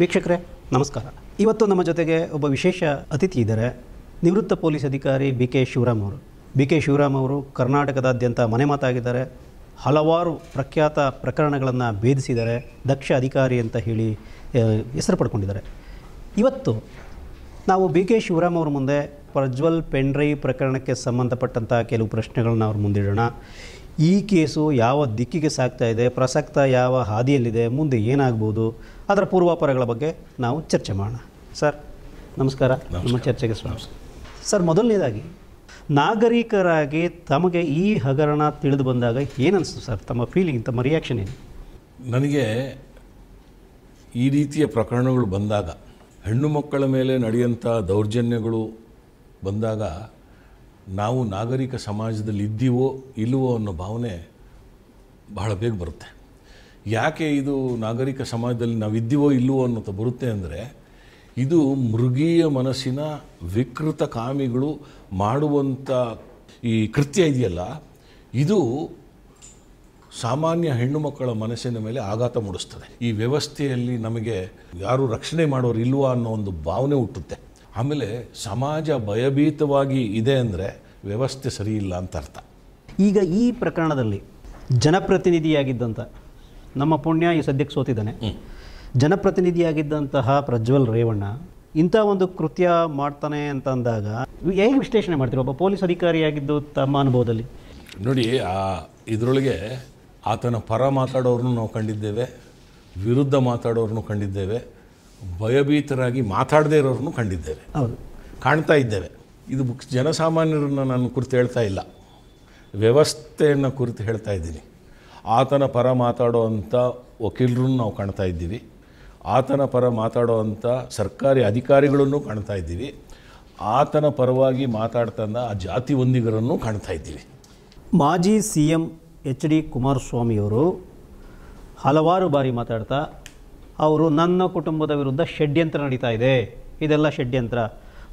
ವೀಕ್ಷಕರೇ, ನಮಸ್ಕಾರ. ಇವತ್ತು ನಮ್ಮ ಜೊತೆಗೆ ಒಬ್ಬ ವಿಶೇಷ ಅತಿಥಿ ಇದ್ದಾರೆ. ನಿವೃತ್ತ ಪೊಲೀಸ್ ಅಧಿಕಾರಿ ಬಿ ಕೆ ಶಿವರಾಮ್ ಅವರು. ಬಿ ಕೆ ಶಿವರಾಮ್ ಅವರು ಕರ್ನಾಟಕದಾದ್ಯಂತ ಮನೆ ಮಾತಾಗಿದ್ದಾರೆ. ಹಲವಾರು ಪ್ರಖ್ಯಾತ ಪ್ರಕರಣಗಳನ್ನು ಭೇದಿಸಿದ್ದಾರೆ. ದಕ್ಷ ಅಧಿಕಾರಿ ಅಂತ ಹೇಳಿ ಹೆಸರು ಪಡ್ಕೊಂಡಿದ್ದಾರೆ. ಇವತ್ತು ನಾವು ಬಿ ಕೆ ಶಿವರಾಮ್ ಅವ್ರ ಮುಂದೆ ಪ್ರಜ್ವಲ್ ಪೆಂಡ್ರೈ ಪ್ರಕರಣಕ್ಕೆ ಸಂಬಂಧಪಟ್ಟಂಥ ಕೆಲವು ಪ್ರಶ್ನೆಗಳನ್ನ ಅವ್ರ ಮುಂದಿಡೋಣ ಈ ಕೇಸು ಯಾವ ದಿಕ್ಕಿಗೆ ಸಾಗ್ತಾ ಇದೆ, ಪ್ರಸಕ್ತ ಯಾವ ಹಾದಿಯಲ್ಲಿದೆ, ಮುಂದೆ ಏನಾಗ್ಬೋದು ಅದರ ಪೂರ್ವಾಪರಗಳ ಬಗ್ಗೆ ನಾವು ಚರ್ಚೆ ಮಾಡೋಣ. ಸರ್ ನಮಸ್ಕಾರ. ನಮ್ಮ ಚರ್ಚೆಗೆ ಸ್ವಾಗತ. ಸರ್ ಮೊದಲನೇದಾಗಿ ನಾಗರಿಕರಾಗಿ ತಮಗೆ ಈ ಹಗರಣ ತಿಳಿದು ಬಂದಾಗ ಏನನ್ನಿಸ್ತು ಸರ್? ತಮ್ಮ ಫೀಲಿಂಗ್ ತಮ್ಮ ರಿಯಾಕ್ಷನ್ ಏನು? ನನಗೆ ಈ ರೀತಿಯ ಪ್ರಕರಣಗಳು ಬಂದಾಗ ಹೆಣ್ಣು ಮಕ್ಕಳ ಮೇಲೆ ನಡೆಯುವಂಥ ದೌರ್ಜನ್ಯಗಳು ಬಂದಾಗ ನಾವು ನಾಗರಿಕ ಸಮಾಜದಲ್ಲಿ ಇದ್ದೀವೋ ಇಲ್ಲವೋ ಅನ್ನೋ ಭಾವನೆ ಬಹಳ ಬೇಗ ಬರುತ್ತೆ. ಯಾಕೆ ಇದು ನಾಗರಿಕ ಸಮಾಜದಲ್ಲಿ ನಾವು ಇದ್ದೀವೋ ಇಲ್ಲವೋ ಅನ್ನೋದು ಬರುತ್ತೆ ಅಂದರೆ ಇದು ಮೃಗೀಯ ಮನಸ್ಸಿನ ವಿಕೃತ ಕಾಮಿಗಳು ಮಾಡುವಂಥ ಈ ಕೃತ್ಯ ಇದೆಯಲ್ಲ, ಇದು ಸಾಮಾನ್ಯ ಹೆಣ್ಣು ಮಕ್ಕಳ ಮನಸ್ಸಿನ ಮೇಲೆ ಆಘಾತ ಮೂಡಿಸ್ತದೆ. ಈ ವ್ಯವಸ್ಥೆಯಲ್ಲಿ ನಮಗೆ ಯಾರು ರಕ್ಷಣೆ ಮಾಡೋರು ಇಲ್ವಾ ಅನ್ನೋ ಒಂದು ಭಾವನೆ ಹುಟ್ಟುತ್ತೆ. ಆಮೇಲೆ ಸಮಾಜ ಭಯಭೀತವಾಗಿ ಇದೆ ಅಂದರೆ ವ್ಯವಸ್ಥೆ ಸರಿ ಇಲ್ಲ ಅಂತ ಅರ್ಥ. ಈಗ ಈ ಪ್ರಕರಣದಲ್ಲಿ ಜನಪ್ರತಿನಿಧಿಯಾಗಿದ್ದಂಥ ನಮ್ಮ ಪುಣ್ಯ ಈ ಸದ್ಯಕ್ಕೆ ಸೋತಿದ್ದಾನೆ. ಜನಪ್ರತಿನಿಧಿಯಾಗಿದ್ದಂತಹ ಪ್ರಜ್ವಲ್ ರೇವಣ್ಣ ಇಂಥ ಒಂದು ಕೃತ್ಯ ಮಾಡ್ತಾನೆ ಅಂತ ಅಂದಾಗ ಹೇಗೆ ವಿಶ್ಲೇಷಣೆ ಮಾಡ್ತೀರಿ? ಒಬ್ಬ ಪೊಲೀಸ್ ಅಧಿಕಾರಿಯಾಗಿದ್ದು ತಮ್ಮ ಅನುಭವದಲ್ಲಿ. ನೋಡಿ ಆ ಇದರೊಳಗೆ ಆತನ ಪರ ಮಾತಾಡೋರನ್ನು ನಾವು ಕಂಡಿದ್ದೇವೆ ವಿರುದ್ಧ ಮಾತಾಡೋರನ್ನು ಕಂಡಿದ್ದೇವೆ ಭಯಭೀತರಾಗಿ ಮಾತಾಡದೇ ಇರೋರನ್ನು ಕಂಡಿದ್ದೇವೆ. ಹೌದು. ಕಾಣ್ತಾ ಇದ್ದೇವೆ. ಇದು ಬುಕ್ಸ್ ಜನಸಾಮಾನ್ಯರನ್ನು ನಾನು ಕುರಿತು ಹೇಳ್ತಾ ಇಲ್ಲ. ವ್ಯವಸ್ಥೆಯನ್ನು ಕುರಿತು ಹೇಳ್ತಾ ಇದ್ದೀನಿ. ಆತನ ಪರ ಮಾತಾಡೋ ಅಂಥ ವಕೀಲರನ್ನು ನಾವು ಕಾಣ್ತಾ ಇದ್ದೀವಿ. ಆತನ ಪರ ಮಾತಾಡೋ ಅಂಥ ಸರ್ಕಾರಿ ಅಧಿಕಾರಿಗಳನ್ನು ಕಾಣ್ತಾ ಇದ್ದೀವಿ. ಆತನ ಪರವಾಗಿ ಮಾತಾಡ್ತಂದ ಆ ಜಾತಿ ಹೊಂದಿಗರನ್ನು ಕಾಣ್ತಾ ಇದ್ದೀವಿ. ಮಾಜಿ ಸಿ ಎಂ ಎಚ್ ಡಿ ಕುಮಾರಸ್ವಾಮಿಯವರು ಹಲವಾರು ಬಾರಿ ಮಾತಾಡ್ತಾ, ಅವರು ನನ್ನ ಕುಟುಂಬದ ವಿರುದ್ಧ ಷಡ್ಯಂತ್ರ ನಡೀತಾ ಇದೆ. ಇದೆಲ್ಲ ಷಡ್ಯಂತ್ರ.